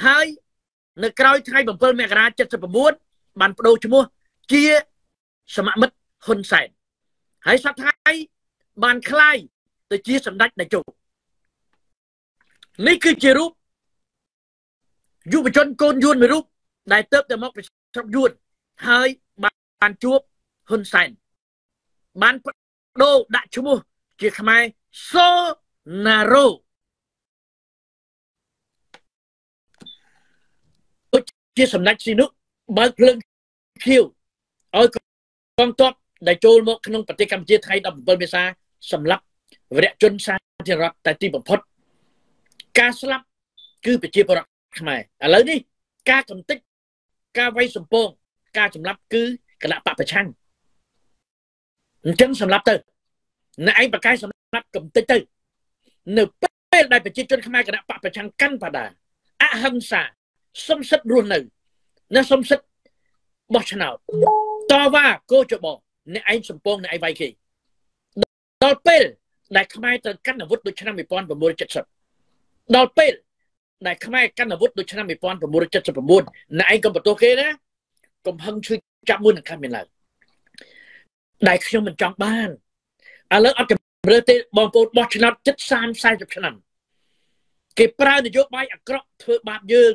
ហើយនៅក្រោយថ្ងៃ7មករា79បានបដូរឈ្មោះជាសមមិត្តហ៊ុនសែនហើយសប្តាហ៍បានคล้ายទៅជាសម្ដេចតេជោនេះគឺជារូបយុវជនកូនយួនមួយរូបដែលទៅតែមកប្រស្រុកយួនហើយបានជួបហ៊ុនសែនបានបដូរដាក់ឈ្មោះជាខ្មែរសូណារ៉ូ ជាសម្ដេចស៊ីនុបើកភ្លើងខៀវឲ្យកងទ័ពដែលចូលមកក្នុងប្រទេសកម្ពុជាថ្ងៃ17មេសាសម្រាប់វរៈជនសាធារណរដ្ឋតែទីបំផុតការស្លាប់គឺប្រជាពលរដ្ឋខ្មែរឥឡូវនេះការកំទេចការវាយសម្ពងការចម្លាប់គឺគណៈបពប្រឆាំងអញ្ចឹងសម្លាប់ទៅអ្នកឯងប្រកែសម្លាប់កំទេចទៅ នៅពេលដែលប្រជាជនខ្មែរគណៈបពប្រឆាំងកាន់បដាអហិង្សា សំសិទ្ធរស់នៅនៅសំសិទ្ធបោះឆ្នោតតវ៉ាកោចបអ្នកឯងសំពងអ្នកឯងវាយគេដល់ពេលដែលខ្មែរត្រូវកាន់អាវុធដូចឆ្នាំ1970ដល់ពេលដែលខ្មែរកាន់អាវុធដូចឆ្នាំ1979អ្នកឯងកុំបន្ទោសគេណាកុំហឹងឈឺចាប់មួយនឹងខាត់មានឡើងដែលខ្ញុំមិនចង់បានឥឡូវអត់កម្រើទេបងប្អូនបោះឆ្នោតចិត្ត30 40ឆ្នាំគេប្រើនយោបាយអាក្រក់ធ្វើបាបយើង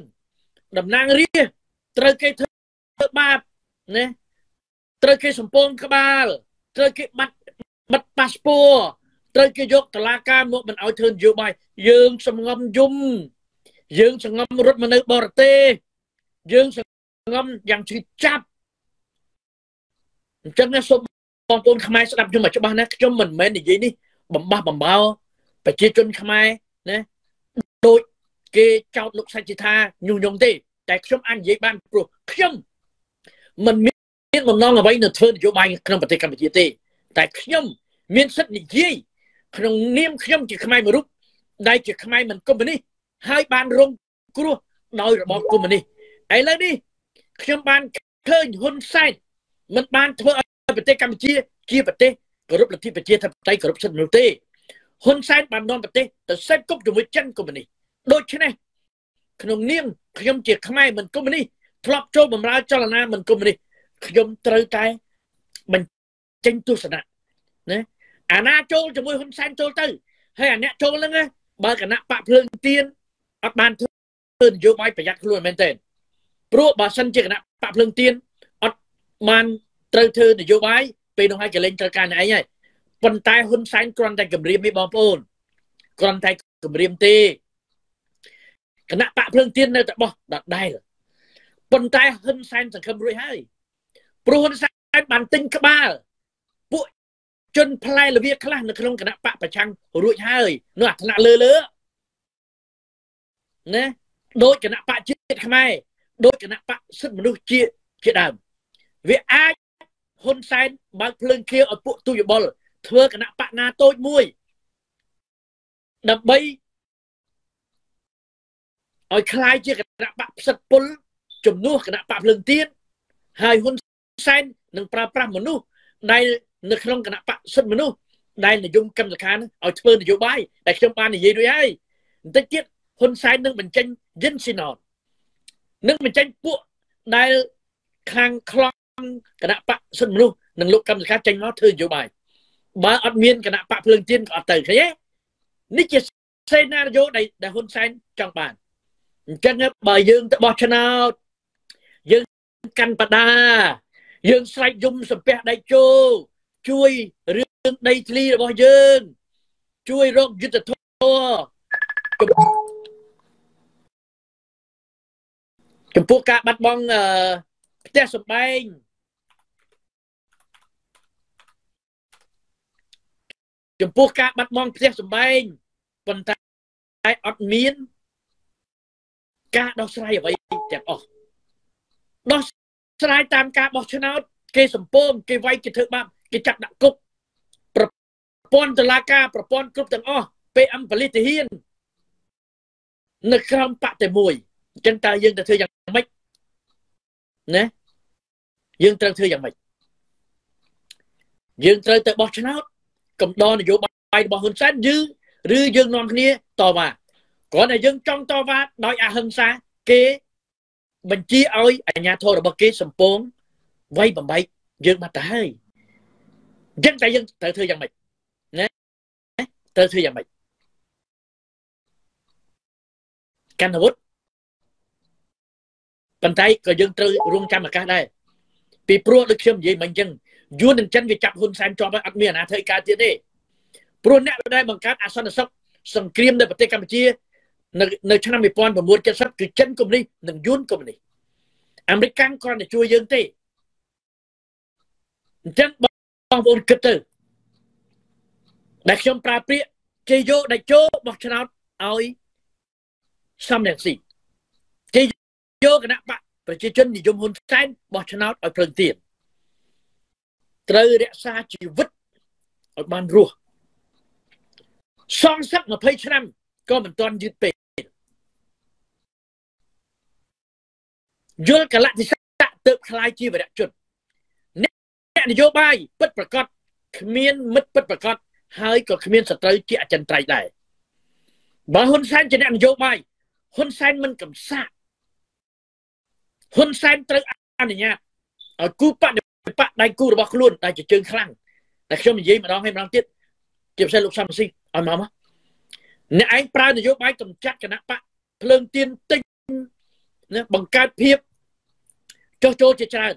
តំណាងរាត្រូវគេធ្វើបាបណាត្រូវគេសំពងក្បាលត្រូវគេបាត់បិទប៉ាសពតត្រូវគេយកតឡាការមកមិនឲ្យធ្វើនយោបាយយើងសំងំយំយើងសងំរត់មកនៅបរទេសយើងសងំយ៉ាងឈឺចាប់អញ្ចឹងណាសូមបងប្អូនខ្មែរស្ដាប់ខ្ញុំមកច្បាស់ណាខ្ញុំមិនមែននិយាយនេះបំបះបំបោប្រជាជនខ្មែរណាដូច គេចោទលោកសាច់ជាថាញុះញង់ទេ តែខ្ញុំអាចនិយាយបានព្រោះខ្ញុំមិនមានបំណងអ្វីនៅធ្វើនយោបាយក្នុងប្រទេសកម្ពុជាទេ តែខ្ញុំមានសិទ្ធិនិយាយក្នុងនាមខ្ញុំជាខ្មែរមួយរូបដែលជាខ្មែរមិនកុំនេះហើយបានរងគ្រោះដោយរបបកុម្មុយនីសឥឡូវនេះខ្ញុំបានឃើញហ៊ុនសែនមិនបានធ្វើឲ្យប្រទេសកម្ពុជា ជាប្រទេសគោរពលទ្ធិប្រជាធិបតេយ្យគោរពសិទ្ធិមនុស្សទេហ៊ុនសែនបាននាំប្រទេសទៅសេពគប់ជាមួយចិនកុម្មុយនីស ដូច្នេះក្នុងនាមខ្ញុំជាខ្មែរមិនកុម្មុយនីសធ្លាប់ចូលបម្រើចលនាមិនកុម្មុយនីសខ្ញុំត្រូវតែបញ្ចេញទស្សនៈណាអាណាចូលជាមួយហ៊ុនសែនចូលទៅហើយអាអ្នកចូលហ្នឹងបើគណៈបកភ្លើងទៀនអត់បានធ្វើនយោបាយប្រយ័ត្នខ្លួនមែនទេព្រោះបើសិនជាគណៈបកភ្លើងទៀនអត់បានត្រូវធ្វើនយោបាយពេលនោះហើយកលែងត្រូវការអ្នកឯងហើយប៉ុន្តែហ៊ុនសែនគ្រាន់តែគម្រាមទេបងប្អូនគ្រាន់តែគម្រាមទេ គណៈបកភ្លើងទៀននៅតែបោះដដែលប៉ុន្តែហ៊ុនសែនសង្ឃឹមរួចហើយព្រោះហ៊ុនសែនបានទិញក្បាលពួកជនផ្លែលវាខ្លះនៅក្នុងគណៈបកប្រឆាំងរួចហើយនៅអាថ្នាក់លើលើណាដោយគណៈបកជាតិខ្មែរដោយគណៈបកសិទ្ធិមនុស្សជាជាដើមវាអាចហ៊ុនសែនបើកភ្លើងខៀវឲ្យពួកទុយបលធ្វើគណៈបកណាតូចមួយដើម្បី ឲ្យคล้ายជាគណៈបកផ្សិតពុលជំនួសគណៈបកភ្លើងទៀនហើយហ៊ុនសែននឹងប្រើប្រាស់មនុស្សដែលនៅក្នុងគណៈបកសិទ្ធិមនុស្សដែលនិយមកម្មសខាឲ្យធ្វើនយោបាយដែលខ្ញុំបាននិយាយរួចហើយបន្តិចទៀតហ៊ុនសែននឹងបញ្ចេញយិនស៊ីណតនឹងបញ្ចេញពួកដែលខាងខ្លងគណៈបកសិទ្ធិមនុស្សនិងលោកកម្មសខាចេញមកធ្វើនយោបាយបើអត់មានគណៈបកភ្លើងទៀនក៏អត់ទៅឃើញទេនេះជាសេណារីយ៉ូដែលដែលហ៊ុនសែនចង់បាន អញ្ចឹងបើយើងទៅបោះឆ្នោតយើងកាន់បដាយើងស្រែកយំសំពះដៃជោជួយរឿងដីធ្លីរបស់យើង ជួយរកយុទ្ធធម៌ចំពោះការបាត់បង់ផ្ទះសម្បែងចំពោះការបាត់បង់ផ្ទះសម្បែងប៉ុន្តែអត់មាន ការដោះស្រាយអ្វីទាំងអស់ដោះស្រាយតាមការបោះឆ្នោត គេសម្ពងគេវាយគេធ្វើបាបគេចាក់ដាក់គុកប្រពព័ន្ធតឡាការប្រព័ន្ធគ្រប់ទាំងអស់ PM បលិទាហាននៅក្រោមបកតែមួយអញ្ចឹងតើយើងទៅធ្វើយ៉ាងម៉េចណាយើងត្រូវធ្វើយ៉ាងម៉េចយើងត្រូវទៅបោះឆ្នោតកំដរនយោបាយរបស់ហ៊ុនសែនយឺឬយើងនាំគ្នាតវ៉ា គ្រាន់តែយើងចង់តវ៉ាដោយអហិង្សាគេបញ្ជាឲ្យអាជ្ញាធររបស់គេសំពងវាយបំបែកយើងបាត់ទៅហើយអញ្ចឹងតែយើងត្រូវធ្វើយ៉ាងម៉េចណាត្រូវធ្វើយ៉ាងម៉េចកាន់អាវុធប៉ុន្តែក៏យើងត្រូវរងចាំឱកាសដែរពីព្រោះដូចខ្ញុំនិយាយមិញអញ្ចឹងយួននឹងចិនវាចាប់ហ៊ុនសែនជាប់ហើយអត់មានអាណាធ្វើការទៀតទេព្រោះអ្នកដែលបង្កើតអសន្តិសុខសង្គ្រាមនៅប្រទេសកម្ពុជា នៅនៅឆ្នាំ1970គឺចិនកុម្មុយនីសនិងយួនកុម្មុយនីសអាមេរិកកាំងគ្រាន់តែជួយយើងទេអញ្ចឹងបងប្អូនគិតទៅដែលខ្ញុំប្រើពាក្យគេយកដាច់ជោបោះឆ្នោតឲ្យសំរងស៊ីគេយកគណៈបកប្រជាជននិយមហ៊ុនសែនបោះឆ្នោតឲ្យភ្លើងទៀនត្រូវរក្សាជីវិតឲ្យបានរស់សងសឹក20ឆ្នាំក៏មិនទាន់យឺតពេក យល់កលៈទេសៈទៅខ្លាយជាវរៈជនអ្នកនយោបាយពិតប្រកបគ្មានមិត្តពិតប្រកបហើយក៏គ្មានសត្រូវជាអចិន្ត្រៃយ៍ដែរបើហ៊ុនសែនជាអ្នកនយោបាយហ៊ុនសែនមិនកំសាកហ៊ុនសែនត្រូវអនុញ្ញាតឲ្យគូបដិបកដៃគូរបស់ខ្លួនដែលជាជើងខ្លាំងតែខ្ញុំនិយាយម្ដងហើយម្ដងទៀតជាពិសេសលោកសំស៊ីឲ្យមកមកអ្នកឯងប្រើនយោបាយកម្ចាត់គណៈបកភ្លើងទៀនទិញ ណាបង្កើតភាពចុះចូលជាច្រើន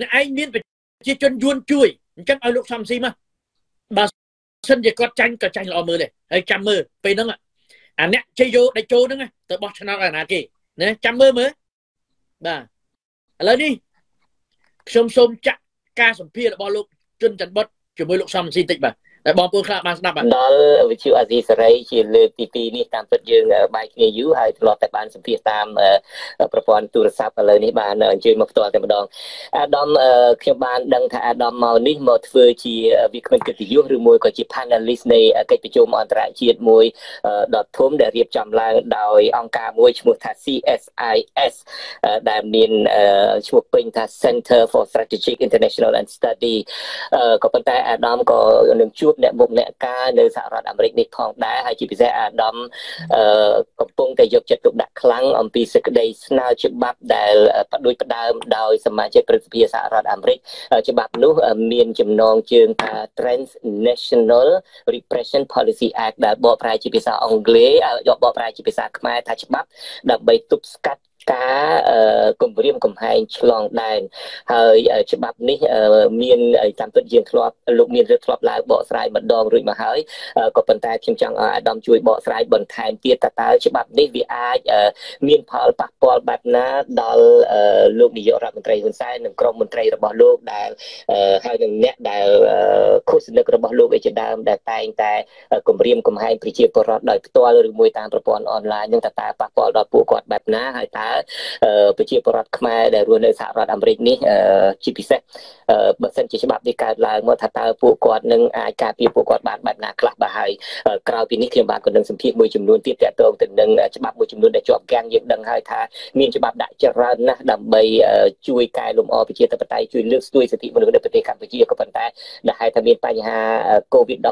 អ្នកឯងមានប្រជាជនយួនជួយអញ្ចឹងឲ្យលោកសំស៊ីមកបើសិនជាគាត់ចាញ់ក៏ចាញ់ល្អមើលដែរហើយចាំមើលពេលហ្នឹងអាអ្នកជ័យយោដេចចូលហ្នឹងទៅបោះឆ្នោតឲ្យណាគេណាចាំមើលមើលបាទឥឡូវនេះខ្ញុំសូមចាក់ការសម្ភាររបស់លោកជុនច័ន្ទបុតជាមួយលោកសំស៊ីតិចបាទ តែបងប្អូនខ្លះបានស្ដាប់បាទដល់វិទ្យុអាស៊ីសេរីជាលើកទី2នេះតាមពិតយើងបាយគ្នាយូរហើយធ្លាប់តែបានសម្ភាសតាមប្រព័ន្ធទូរស័ព្ទឥឡូវនេះបានអញ្ជើញមកផ្ទាល់តែម្ដងអាដាមខ្ញុំបានដឹងថាអាដាមមកនេះមកធ្វើជាវាគ្មិនកិត្តិយសឬមួយក៏ជា panelist នៃកិច្ចប្រជុំអន្តរជាតិមួយដ៏ធំដែលរៀបចំឡើងដោយអង្គការមួយឈ្មោះថា CSIS ដែលមានឈ្មោះពេញថា Center for Strategic International and Study ក៏ប៉ុន្តែអាដាមក៏នឹងជួបអ្នកមុខអ្នកការនៅសហរដ្ឋអាមេរិកនេះផងដែរហើយជាពិសេសអាដាមកំពុងតែយកចិត្តទុកដាក់ខ្លាំងអំពីសេចក្តីស្នើច្បាប់ដែលបដួយផ្ដើមដោយសមាជិកព្រឹទ្ធសភាសហរដ្ឋអាមេរិកច្បាប់នោះមានចំណងជើងថា Transnational Repression Policy Act ដែលបកប្រែជាភាសាអង់គ្លេសយកបកប្រែជាភាសាខ្មែរថាច្បាប់ដើម្បីទប់ស្កាត់ ការគម្រាមកំហែងឆ្លងដែនហើយច្បាប់នេះមានតាមពិតយើងធ្លាប់លោកមានរឿងធ្លាប់ឡើងបកស្រាយម្ដងរួចមកហើយក៏ប៉ុន្តែខ្ញុំចង់ឲ្យអាដាមជួយបកស្រាយបន្ថែមទៀតតើតើច្បាប់នេះវាអាចមានផលប៉ះពាល់បែបណាដល់លោកនាយករដ្ឋមន្ត្រីហ៊ុនសែននិងក្រុមមន្ត្រីរបស់លោកដែលហើយនឹងអ្នកដែលឃោសនិករបស់លោកឯជាដើមដែលតែងតែគម្រាមកំហែងប្រជាពលរដ្ឋដោយផ្ទាល់ឬមួយតាមប្រព័ន្ធអនឡាញនឹងតើតើប៉ះពាល់ដល់ពួកគាត់បែបណាហើយតើប្រជាពលរដ្ឋខ្មែរដែលរស់នៅសហរដ្ឋអាមេរិកនេះជាពិសេសបើសិនជាច្បាប់នេះកើតឡើងមកថាតើពួកគាត់នឹងអាចការពារពួកគាត់បានបែបណាខ្លះបាទហើយក្រៅពីនេះខ្ញុំបានក៏នឹងសម្ភាសមួយចំនួនទៀតទាក់ទងទៅនឹងច្បាប់មួយចំនួនដែលជាប់គាំងយើងដឹងហើយថាមានច្បាប់ដាក់ច្រើនណាស់ដើម្បីជួយកែលម្អប្រជាធិបតេយ្យជួយលើកស្ទួយសិទ្ធិមនុស្សនៅប្រទេសកម្ពុជាក៏ប៉ុន្តែដែលហេតុថាមានបញ្ហា COVID-19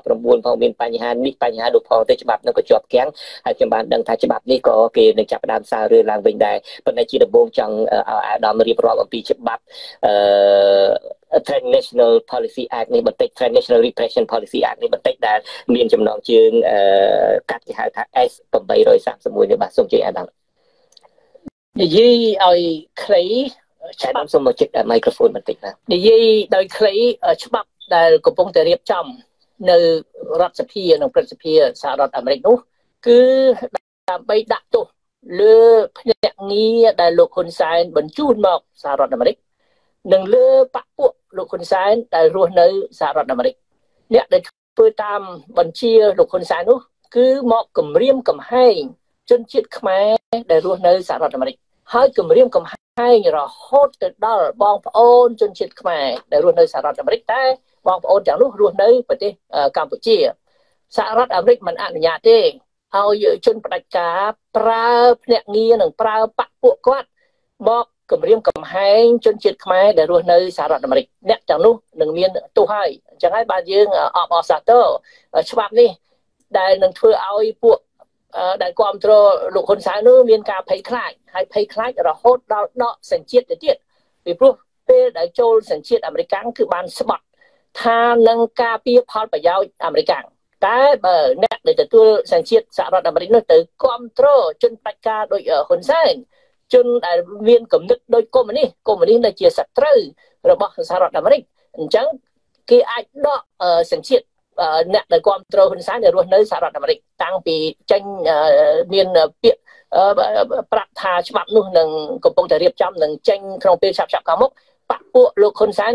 ផងមានបញ្ហានេះបញ្ហានោះផងទៅច្បាប់នោះក៏ជាប់គាំងហើយខ្ញុំបានដឹងថាច្បាប់នេះក៏គេនឹងចាប់ផ្ដើមសាររឿងឡើងវិញដែរប៉ុន្តែជាដំបូងចង់ឲ្យអាដាមរៀបរាប់អំពីច្បាប់អឺ Transnational Policy Act នេះបន្តិច Transnational Repression Policy Act នេះបន្តិចដែលមានចំណងជើងអឺកាត់គេហៅថា S 831នេះបាទសូមជួយអាដាមនិយាយឲ្យខ្លីច្បាប់សូមមកជិតមីក្រូហ្វូនបន្តិចណានិយាយដោយខ្លីច្បាប់ដែលកំពុងតែរៀបចំនៅរដ្ឋសភានិងព្រឹទ្ធសភាសហរដ្ឋអាមេរិកនោះគឺដើម្បីដាក់ទោស លើភ្នាក់ងារដែលលោកហ៊ុនសែនបញ្ជូនមកសហរដ្ឋអាមេរិកនិងលើបពពួកលោកហ៊ុនសែនដែលរស់នៅសហរដ្ឋអាមេរិកអ្នកដែលធ្វើតាមបញ្ជាលោកហ៊ុនសែននោះគឺមកគម្រាមកំហែងជនជាតិខ្មែរដែលរស់នៅសហរដ្ឋអាមេរិកហើយគម្រាមកំហែងរហូតទៅដល់បងប្អូនជនជាតិខ្មែរដែលរស់នៅសហរដ្ឋអាមេរិកតែបងប្អូនទាំងនោះរស់នៅប្រទេសកម្ពុជាសហរដ្ឋអាមេរិកមិនអនុញ្ញាតទេ ឲ្យជនផ្ដាច់ការប្រើភ្នាក់ងារនិងប្រើបពពួកគាត់មកគម្រាមកំហែងជនជាតិខ្មែរដែលរស់នៅសហរដ្ឋអាមេរិកអ្នកទាំងនោះនឹងមានទោសហើយអញ្ចឹងហើយបានយើងអបអរសាទរច្បាប់នេះដែលនឹងធ្វើឲ្យពួកដែលគ្រប់គ្រងលោកហ៊ុនសែននោះមានការភ័យខ្លាចហើយភ័យខ្លាចរហូតដល់ដកសញ្ជាតិទៅទៀតពីព្រោះពេលដែលចូលសញ្ជាតិអាមេរិកគឺបានស្បត់ថានឹងការពារផលប្រយោជន៍អាមេរិក តែបើអ្នកដែលទទួលសញ្ជាតិសហរដ្ឋអាមេរិកនោះទៅគ្រប់គ្រងជនបដិការដោយហ៊ុនសែនជនដែលមានគំនិតដូចកុម្មុយនីសកុម្មុយនីសដែលជាសត្រូវរបស់សហរដ្ឋអាមេរិកអញ្ចឹងគេអាចដកសញ្ជាតិអ្នកដែលគ្រប់គ្រងហ៊ុនសែនដែលរស់នៅសហរដ្ឋអាមេរិកតាំងពីចេញមានពាក្យប្រាប់ថាច្បាប់នោះនឹងកំពុងតែរៀបចំនឹងចេញក្នុងពេលឆាប់ឆាប់ខាងមុខ បពពួកលោកហ៊ុនសែន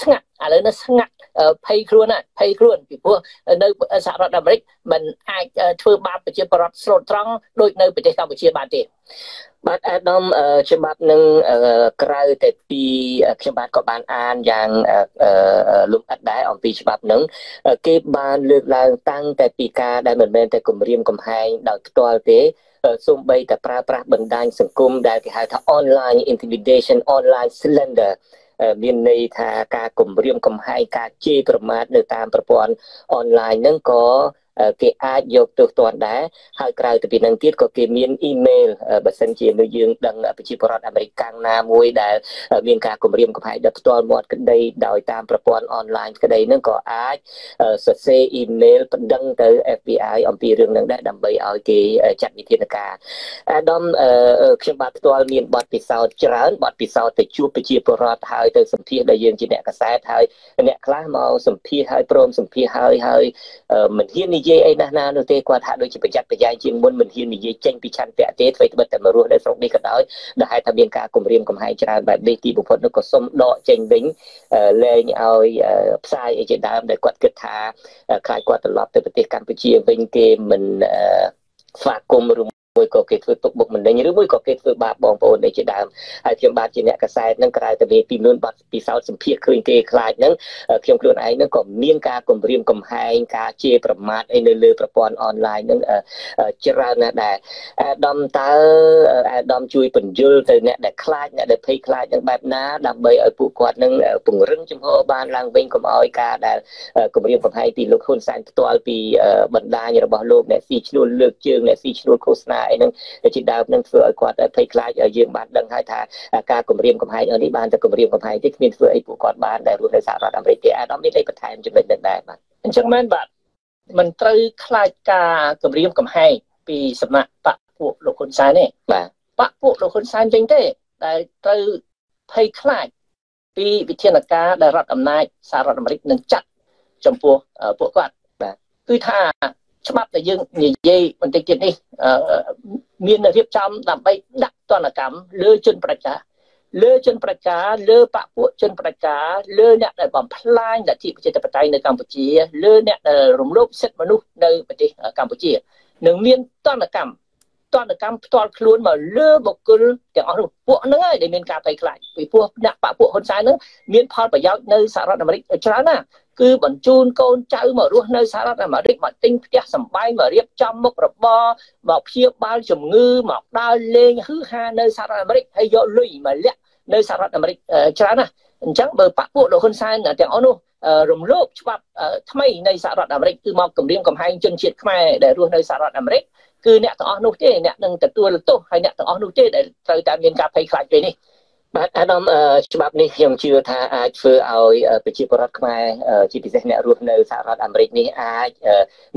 ស្ងាត់ឥឡូវនេះស្ងាត់ភ័យខ្លួនណាភ័យខ្លួនពីព្រោះនៅសហរដ្ឋអាមេរិកมันអាចធ្វើបាបប្រជាពលរដ្ឋស្លូតត្រង់ដូចនៅប្រទេសកម្ពុជាបានទេបាទអាដាមច្បាប់នឹងក្រៅតែពីខ្ញុំបាទក៏បានអានយ៉ាងលំអិតដែរអំពីច្បាប់នឹងគេបានលើកឡើងតាំងតែពីការដែលមិនមែនតែគម្រាមកំហែងដោយផ្ទាល់ទេ សូម្បីតែប្រើប្រាស់បណ្ដាញសង្គមដែលគេហៅថា online intimidation online slender មានន័យថាការគម្រាមកំហែងការជេរប្រមាថនៅតាមប្រព័ន្ធអនឡាញហ្នឹងក៏ គេអាចយកទោសទណ្ឌដែរហើយក្រៅទៅពីនឹងទៀតក៏គេមានអ៊ីមែលបើសិនជានៅយើងដឹងប្រជាពលរដ្ឋអាមេរិកកាំងណាមួយដែលមានការគម្រាមកំហែងដល់ផ្ទាល់មាត់ក្តីដោយតាមប្រព័ន្ធអនឡាញក្តីនឹងក៏អាចសរសេរអ៊ីមែលបណ្ដឹងទៅ FBI អំពីរឿងនឹងដែរដើម្បីឲ្យគេចាត់វិធានការអាដាមខ្ញុំបាទផ្ទាល់មានបទពិសោធន៍ច្រើនបទពិសោធន៍ទៅជួបប្រជាពលរដ្ឋហើយទៅសម្ភាសដែលយើងជាអ្នកកសែតហើយអ្នកខ្លះមកសម្ភាសហើយព្រមសម្ភាសហើយហើយមិនហ៊ាននិយាយយាយអីណាស់ណានោះទេគាត់ហាក់ដូចជាប្រយ័ត្នប្រយែងជាងមុនមិនហ៊ាននិយាយចេញពីឆន្ទៈទេធ្វើត្បិតតែមករស់នៅស្រុកនេះក៏ដោយដែលហេតុថាមានការគម្រាមកំហែងច្រើនបែបនេះទីបំផុតនោះក៏សុំដកចេញវិញលែងឲ្យផ្សាយអីជាដើមដែលគាត់គិតថាខ្លាចគាត់ត្រឡប់ទៅប្រទេសកម្ពុជាវិញគេមិនស្វាគមន៍ឬ មួយក៏គេធ្វើទុកបុកម្នេញឬមួយក៏គេធ្វើបាបបងប្អូនដូចជាដើមហើយខ្ញុំបាទជាអ្នកកសែតនឹងក្រៅតែមានពីនួនបាត់ពិសោធន៍សម្ភារឃើញគេខ្លាចនឹងខ្ញុំខ្លួនឯងនឹងក៏មានការគំរាមកំហែងការជេរប្រមាថអីនៅលើប្រព័ន្ធអនឡាញនឹងច្រើនណាស់ដែរអាដាមតើអាដាមជួយបញ្យលទៅអ្នកដែលខ្លាចអ្នកដែលភ័យខ្លាចនឹងបែបណាដើម្បីឲ្យពួកគាត់នឹងពង្រឹងចំហបានឡើងវិញកុំឲ្យការដែលគម្រាមកំហែងពីលោកហ៊ុនសែនផ្ទាល់ពីបណ្ដាញរបស់លោកអ្នកស៊ីឈ្នួលលើកជើងអ្នកស៊ីឈ្នួលឃោសនាអីហ្នឹងជាដើមនឹងធ្វើឲ្យគាត់ភ័យខ្លាចយើងបានដឹងហើយថាការគម្រាមកំហែងនេះបានតែគម្រាមកំហែងទេគ្មានធ្វើអីពួកគាត់បានដែលរស់នៅសហរដ្ឋអាមេរិកទេអាដាមមានអីបន្ថែមចំណុចនេះដែរបាទអញ្ចឹងមែនបាទមិនត្រូវខ្លាចការគម្រាមកំហែងពីសំណាក់បកពួកលោកហ៊ុនសែនទេបាទបកពួកលោកហ៊ុនសែនវិញទេ ដែលត្រូវភ័យខ្លាចពីវិធានការដែលរដ្ឋអំណាចសហរដ្ឋអាមេរិកនឹងចាត់ចំពោះពួកគាត់បាទគឺថា ច្បាប់ដែលយើងនិយាយបន្តិចទៀតនេះមានរៀបចំដើម្បីដាក់ទណ្ឌកម្មលើជនប្រជាលើជនប្រជាលើបពពួកជនប្រជាលើអ្នកដែលបំផ្លាញលទ្ធិប្រជាធិបតេយ្យនៅកម្ពុជាលើអ្នកដែលរំលោភសិទ្ធិមនុស្សនៅប្រទេសកម្ពុជានឹងមានទណ្ឌកម្មតនកម្មផ្ទាល់ខ្លួនមកលើបុគ្គលទាំងអស់នោះពួកហ្នឹងហើយដែលមានការភ័យខ្លាចពីព្រោះអ្នកបពពួកហ៊ុនសែនហ្នឹងមានផលប្រយោជន៍នៅសហរដ្ឋអាមេរិកច្រើនណាស់ គឺបញ្ជូនកូនចៅមករស់នៅសហរដ្ឋអាមេរិកមកទិញផ្ទះសម្បែងមករៀបចំមុខរបរមកព្យាបាលជំងឺមកដើរលេងហឺហានៅសហរដ្ឋអាមេរិកហើយយកលុយមកលាក់នៅសហរដ្ឋអាមេរិកច្រើនណាស់អញ្ចឹងបើបពពួកលោកហ៊ុនសែនទាំងអស់នោះរំលោភច្បាប់ថ្មីនៃសហរដ្ឋអាមេរិកគឺមកគម្រាមកំហែងជនជាតិខ្មែរដែលរស់នៅសហរដ្ឋអាមេរិកគឺអ្នកទាំងអស់នោះទេអ្នកនឹងទទួលទោសហើយអ្នកទាំងអស់នោះទេដែលត្រូវតែមានការភ័យខ្លាចពេលនេះ បាទអាដាមច្បាប់នេះខ្ញុំជឿថាអាចធ្វើឲ្យប្រជាពលរដ្ឋខ្មែរជាពិសេសអ្នករស់នៅសហរដ្ឋអាមេរិកនេះអាច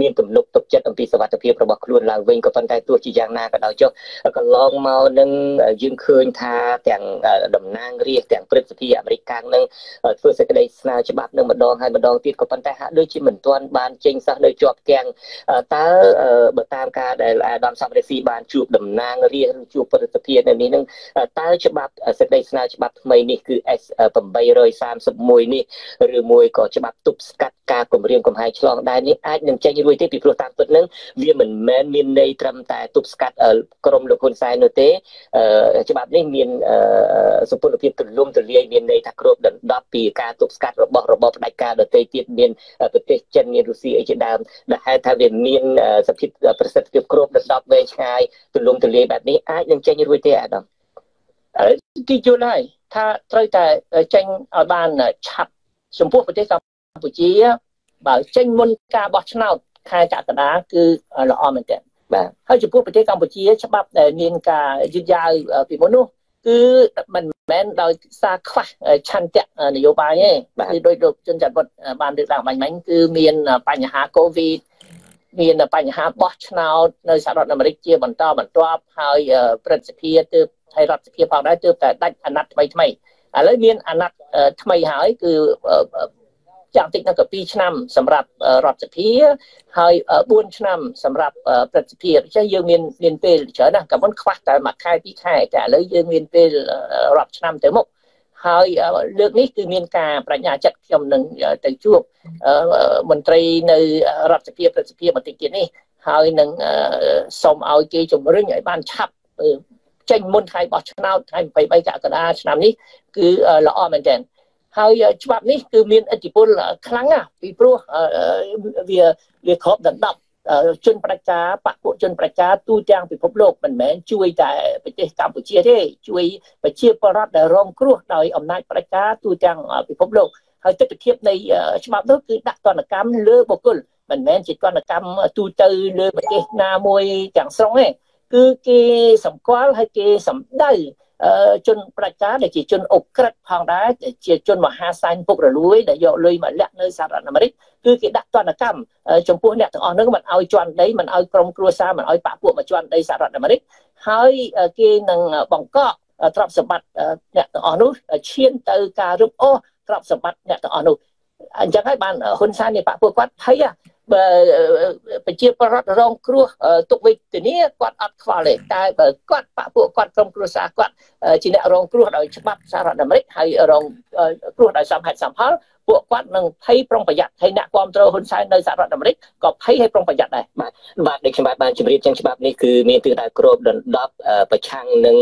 មានទំនុកទុកចិត្តអំពីសវត្ថភាពរបស់ខ្លួនឡើងវិញក៏ប៉ុន្តែទោះជាយ៉ាងណាក៏ដោយចុះកន្លងមកនឹងយើងឃើញថាទាំងតំណាងរាស្ត្រទាំងព្រឹទ្ធសភាអាមេរិកកាំងនឹងធ្វើសេចក្តីស្នើច្បាប់នឹងម្ដងហើយម្ដងទៀតក៏ប៉ុន្តែហាក់ដូចជាមិនទាន់បានចេញសោះនៅជាប់ទាំងតើបើតាមការដែលអាដាមសំរេស៊ីបានជួបតំណាងរាស្ត្រឬជួបព្រឹទ្ធសភានៅនេះនឹងតើច្បាប់សេចក្តីស្នើច្បាប់ថ្មីនេះគឺ S 831នេះឬមួយក៏ច្បាប់ទប់ស្កាត់ការគម្រាមកំហែងឆ្លងដែននេះអាចនឹងចេញរួចទេពីព្រោះតាមពិតនឹងវាមិនមែនមានន័យត្រឹមតែទប់ស្កាត់ក្រមលោកហ៊ុនសែននោះទេច្បាប់នេះមានសុពលភាពទូលំទូលាយមានន័យថាគ្របដណ្ដប់ពីការទប់ស្កាត់របស់របបផ្ដាច់ការដទៃទៀតមានប្រទេសចិនមានរុស្ស៊ីអីជាដើមដែលហេតុថាវាមានសភាពប្រសិទ្ធភាពគ្របដណ្ដប់វែងឆ្ងាយទូលំទូលាយបែបនេះអាចនឹងចេញរួចទេអាដាម គេយល់ហើយថាត្រូវតែចេញឲ្យបានឆាប់ចំពោះប្រទេសកម្ពុជា បើចេញមុនការបោះឆ្នោតខែកក្កដាគឺល្អមែនទែនបាទហើយចំពោះប្រទេសកម្ពុជា ច្បាប់ដែលមានការយឺតយ៉ាវពីមុននោះគឺមិនមែនដោយសារខ្វះឆន្ទៈនយោបាយទេគឺដោយលោកជនច័ន្ទវុតបានលើកឡើងបាញ់មិញគឺមានបញ្ហាកូវីដមានបញ្ហាបោះឆ្នោតនៅសហរដ្ឋអាមេរិកជាបន្តបន្ទាប់ហើយព្រឹទ្ធសភាទើប ហើយរដ្ឋសភាផងដែរទើបតែដាច់អាណត្តិថ្មីថ្មីឥឡូវមានអាណត្តិថ្មីហើយគឺយ៉ាងតិចនោះក៏2ឆ្នាំសម្រាប់រដ្ឋសភាហើយ4ឆ្នាំសម្រាប់ព្រឹទ្ធសភាអញ្ចឹងយើងមានមានពេលច្រើនណាស់ក៏មិនខ្វះតែមួយខែពីរខែតែឥឡូវយើងមានពេលរាប់ឆ្នាំទៅមុខហើយលើកនេះគឺមានការបញ្ញាចិត្តខ្ញុំនឹងទៅជួបមន្ត្រីនៅរដ្ឋសភាព្រឹទ្ធសភាបន្តិចទៀតនេះហើយនឹងសូមឲ្យគេជំរុញឲ្យបានឆាប់ ចេញមុនថ្ងៃបោះឆ្នោតថ្ងៃ23កក្កដាឆ្នាំនេះគឺល្អមែនទែនហើយច្បាប់នេះគឺមានឥទ្ធិពលខ្លាំងណាស់ពីព្រោះវាវាគ្របដណ្ដប់ជនប្រជាបកពួកជនប្រជាទូទាំងពិភពលោកមិនមែនជួយតែប្រទេសកម្ពុជាទេជួយប្រជាពលរដ្ឋដែលរងគ្រោះដោយអំណាចប្រជាទូទាំងពិភពលោកហើយទស្សនវិជ្ជានៃច្បាប់នោះគឺដាក់ទណ្ឌកម្មលើបុគ្គលមិនមែនជាទណ្ឌកម្មទូទៅលើប្រទេសណាមួយទាំងស្រុងទេ គឺគេសម្គាល់ហើយគេសម្ដៅជនប្រជាដែលជាជនអុកក្រិតផងដែរជាជនមហាសែនពុករលួយដែលយកលុយមកលាក់នៅសហរដ្ឋអាមេរិកគឺគេដាក់ទណ្ឌកម្មចំពោះអ្នកទាំងអស់ហ្នឹងមិនឲ្យជន់ដីមិនឲ្យក្រុមគ្រួសារមិនឲ្យបាក់ពួកមកជន់ដីសហរដ្ឋអាមេរិកហើយគេនឹងបង្កក់ទ្រព្យសម្បត្តិអ្នកទាំងអស់នោះឈានទៅការរឹបអូសទ្រព្យសម្បត្តិអ្នកទាំងអស់នោះអញ្ចឹងហើយបានហ៊ុនសែននេះបាក់ពួកគាត់ភ័យ ប្រជាពលរដ្ឋរងគ្រោះទុកវេទនាគាត់អត់ខ្វល់ទេតែបើគាត់បាក់ពួកគាត់ក្រុមគ្រួសារគាត់ជាអ្នករងគ្រោះដោយច្បាប់សហរដ្ឋអាមេរិកហើយរងគ្រោះដោយសមហេតុសមផលពួកគាត់នឹងភ័យប្រុងប្រយ័ត្នហើយអ្នកគ្រប់គ្រងហ៊ុនសែននៅសហរដ្ឋអាមេរិកក៏ភ័យហើយប្រុងប្រយ័ត្នដែរបាទបាទដូចខ្ញុំបានជម្រាបចឹងច្បាប់នេះគឺមានទិសដៅគ្របដណ្ដប់ប្រឆាំងនឹង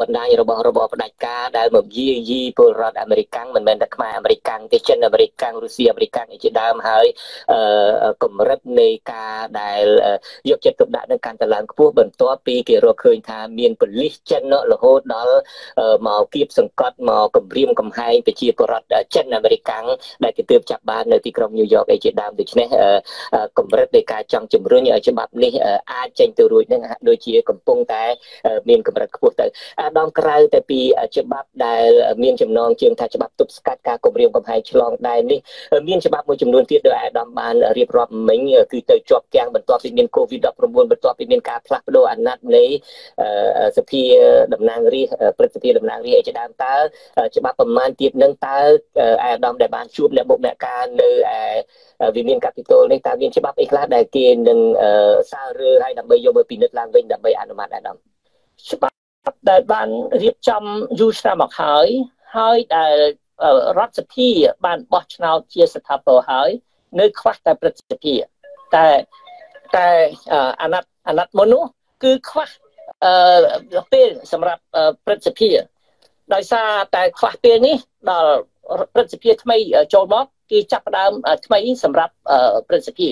បណ្ដាញរបស់របបផ្ដាច់ការដែលមកយាយីពលរដ្ឋអាមេរិកមិនមែនតែខ្មែរអាមេរិកទេចិនអាមេរិករុស្ស៊ីអាមេរិកជាដើមហើយកម្រិតនៃការដែលយកចិត្តទុកដាក់នឹងការតឡើងខ្ពស់បន្ទាប់ពីគេរកឃើញថាមានប៉ូលីសចិនរហូតដល់មកគៀបសង្កត់មកគម្រាមកំហែងប្រជាពលរដ្ឋចិនអាមេរិកដែលគេទើបចាប់បាននៅទីក្រុងញូវយ៉កអីជាដើមដូច្នេះកម្រិតនៃការចង់ជំរុញច្បាប់នេះអាចចេញទៅរួចនឹងហាក់ដូចជាកំពុងតែ មានកម្រិតខ្ពស់ទៅដងក្រៅតែពីច្បាប់ដែល មានចំណងជើងថាច្បាប់ទប់ស្កាត់ការគម្រាមកំហែងឆ្លងដែននេះមានច្បាប់មួយចំនួនទៀតដោយអាដាមបានរៀបរាប់មិញគឺទៅជាប់ទាំងបន្ទាប់ពីមាន COVID-19 បន្ទាប់ពីមានការផ្លាស់ប្ដូរអាណត្តិនៃសភាតំណាងរាស្ត្រព្រឹទ្ធសភាតំណាងរាស្ត្រអីជាដើមតើច្បាប់ប្រមាណទៀតនឹងតើអាដាមដែលបានជួបអ្នកមុខអ្នកការនៅឯវិមានកាពីតូលនេះតើមានច្បាប់អីខ្លះដែលគេនឹងសើរើឲ្យដើម្បីយកមកពិនិត្យឡើងវិញដើម្បីអនុម័តអាដាមច្បាប់ដែលបានរៀបចំយូរឆ្នាំមកហើយហើយដែលរដ្ឋសភាបានបោះឆ្នោតជាស្ថាពរហើយនៅខ្វះតែព្រឹទ្ធសភាតែតែអាណត្តិអាណត្តិមុននោះគឺខ្វះអឺពេលសម្រាប់ព្រឹទ្ធសភាដោយសារតែខ្វះពេលនេះដល់ ព្រឹទ្ធសភាថ្មីចូលមកគេចាប់ផ្ដើមថ្មីសម្រាប់ព្រឹទ្ធសភា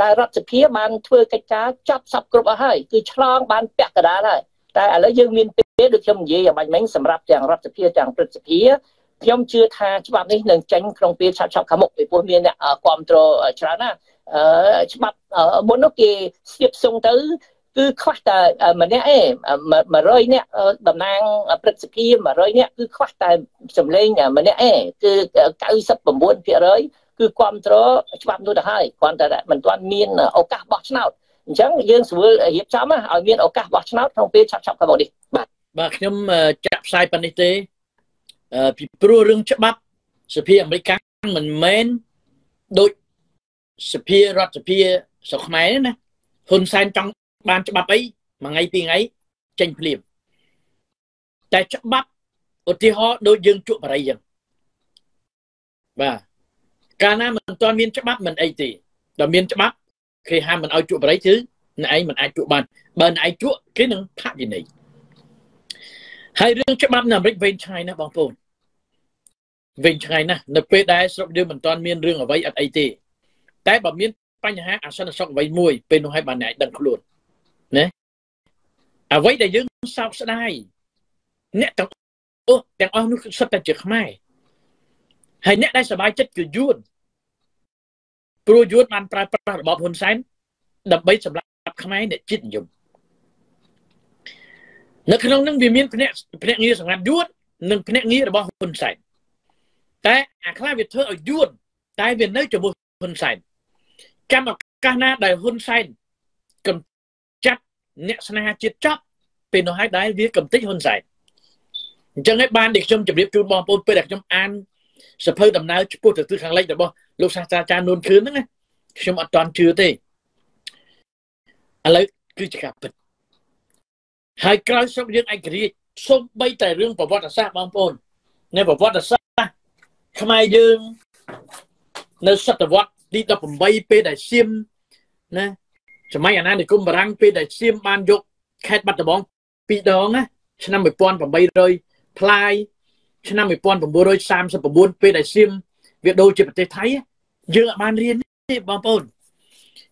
តែរដ្ឋសភាបានធ្វើកិច្ចការចាប់សពគ្រប់អស់ហើយគឺឆ្លងបានពាក់កណ្ដាលហើយតែឥឡូវយើងមានពេលដូចខ្ញុំនិយាយឲ្យបាញ់មិញសម្រាប់ទាំងរដ្ឋសភាទាំងព្រឹទ្ធសភាខ្ញុំជឿថាច្បាប់នេះនឹងចេញក្នុងពេលឆាប់ឆាប់ខាងមុខពីព្រោះមានអ្នកគ្រប់គ្រងច្រើនណាច្បាប់មុននោះគេស្ទាបសុងទៅ គឺខ្វះតែម្នាក់ឯង100នាក់តំណាងព្រឹទ្ធសភា100នាក់គឺខ្វះតែសម្លេងម្នាក់ឯងគឺ99%គឺគ្រប់គ្រងច្បាប់នោះទៅហើយគ្រាន់តែមិនទាន់មានឱកាសបោះឆ្នោតអញ្ចឹងយើងស្រួលរៀបចំឲ្យមានឱកាសបោះឆ្នោតក្នុងពេលឆាប់ឆាប់ខាងមុខនេះបាទបាទខ្ញុំចាក់ផ្សាយប៉ុណ្នេះទេពីព្រោះរឿងច្បាប់សភាអាមេរិកមិនមែនដូចសភារដ្ឋសភាស្រុកខ្មែរណាហ៊ុនសែនចង់ បានច្បាប់អីមួយថ្ងៃពីរថ្ងៃចេញភ្លាមតែច្បាប់ឧទាហរណ៍ដូចយើងជក់បរិយចឹងបាទកាលណាមិនទាន់មានច្បាប់មិនអីទេដល់មានច្បាប់គេហាមមិនឲ្យជក់បរិយគឺអ្នកឯងមិនអាចជក់បានបើអ្នកឯងជក់គេនឹងផាកវិន័យហើយរឿងច្បាប់នៅអាមេរិកវែងឆ្ងាយណាស់បងប្អូនវែងឆ្ងាយណាស់នៅពេលដែលស្រុកយើងមិនទាន់មានរឿងអ្វីអត់អីទេតែបើមានបញ្ហាអាសន្នសុខអ្វីមួយពេលនោះឲ្យបានអ្នកដឹងខ្លួនណា អ្វីដែលយើងសោកស្ដាយអ្នកទាំងអូទាំងអស់នោះសុទ្ធតែជាខ្មែរហើយអ្នកដែលសบายចិត្តគឺយួនព្រោះយួនបានប្រើប្រាស់របបហ៊ុនសែនដើម្បីសម្រាប់ខ្មែរអ្នកជាតិនិយមនៅក្នុងនឹងវាមានភ្នាក់ភ្នាក់ងារសម្រាប់យួននិងភ្នាក់ងាររបស់ហ៊ុនសែនតែអាខ្លះវាធ្វើឲ្យយួនតែវានៅជាមួយហ៊ុនសែនកម្មឱកាសណាដែលហ៊ុនសែនកំចាត់ អ្នកស្នេហាជាតិចប់ពេលនោះហើយដែលវាកំតិចហ៊ុនសែនអញ្ចឹងហើយបានដែលខ្ញុំជម្រាបជូនបងប្អូនពេលដែលខ្ញុំអានសភៅដំណើរឆ្ពោះទៅទិសខាងលិចរបស់លោកសាស្ត្រាចារ្យនួនខឿនហ្នឹងខ្ញុំអត់ទាន់ជឿទេឥឡូវគឺជាការពិតហើយក្រោយស្រុកយើងឯករាជ្យសូម្បីតែរឿងប្រវត្តិសាស្ត្របងប្អូននៅប្រវត្តិសាស្ត្រខ្មែរយើងនៅសតវត្សទី18ពេលដែលសៀមណា សម័យអាណានិគមបារាំងពេលដែលសៀមបានយកខេត្តបាត់ដំបងពីរដងណាឆ្នាំ1800ផ្លាយឆ្នាំ1939ពេលដែលសៀមវាដូរជាប្រទេសថៃយើងអាចបានរៀនទេបងប្អូន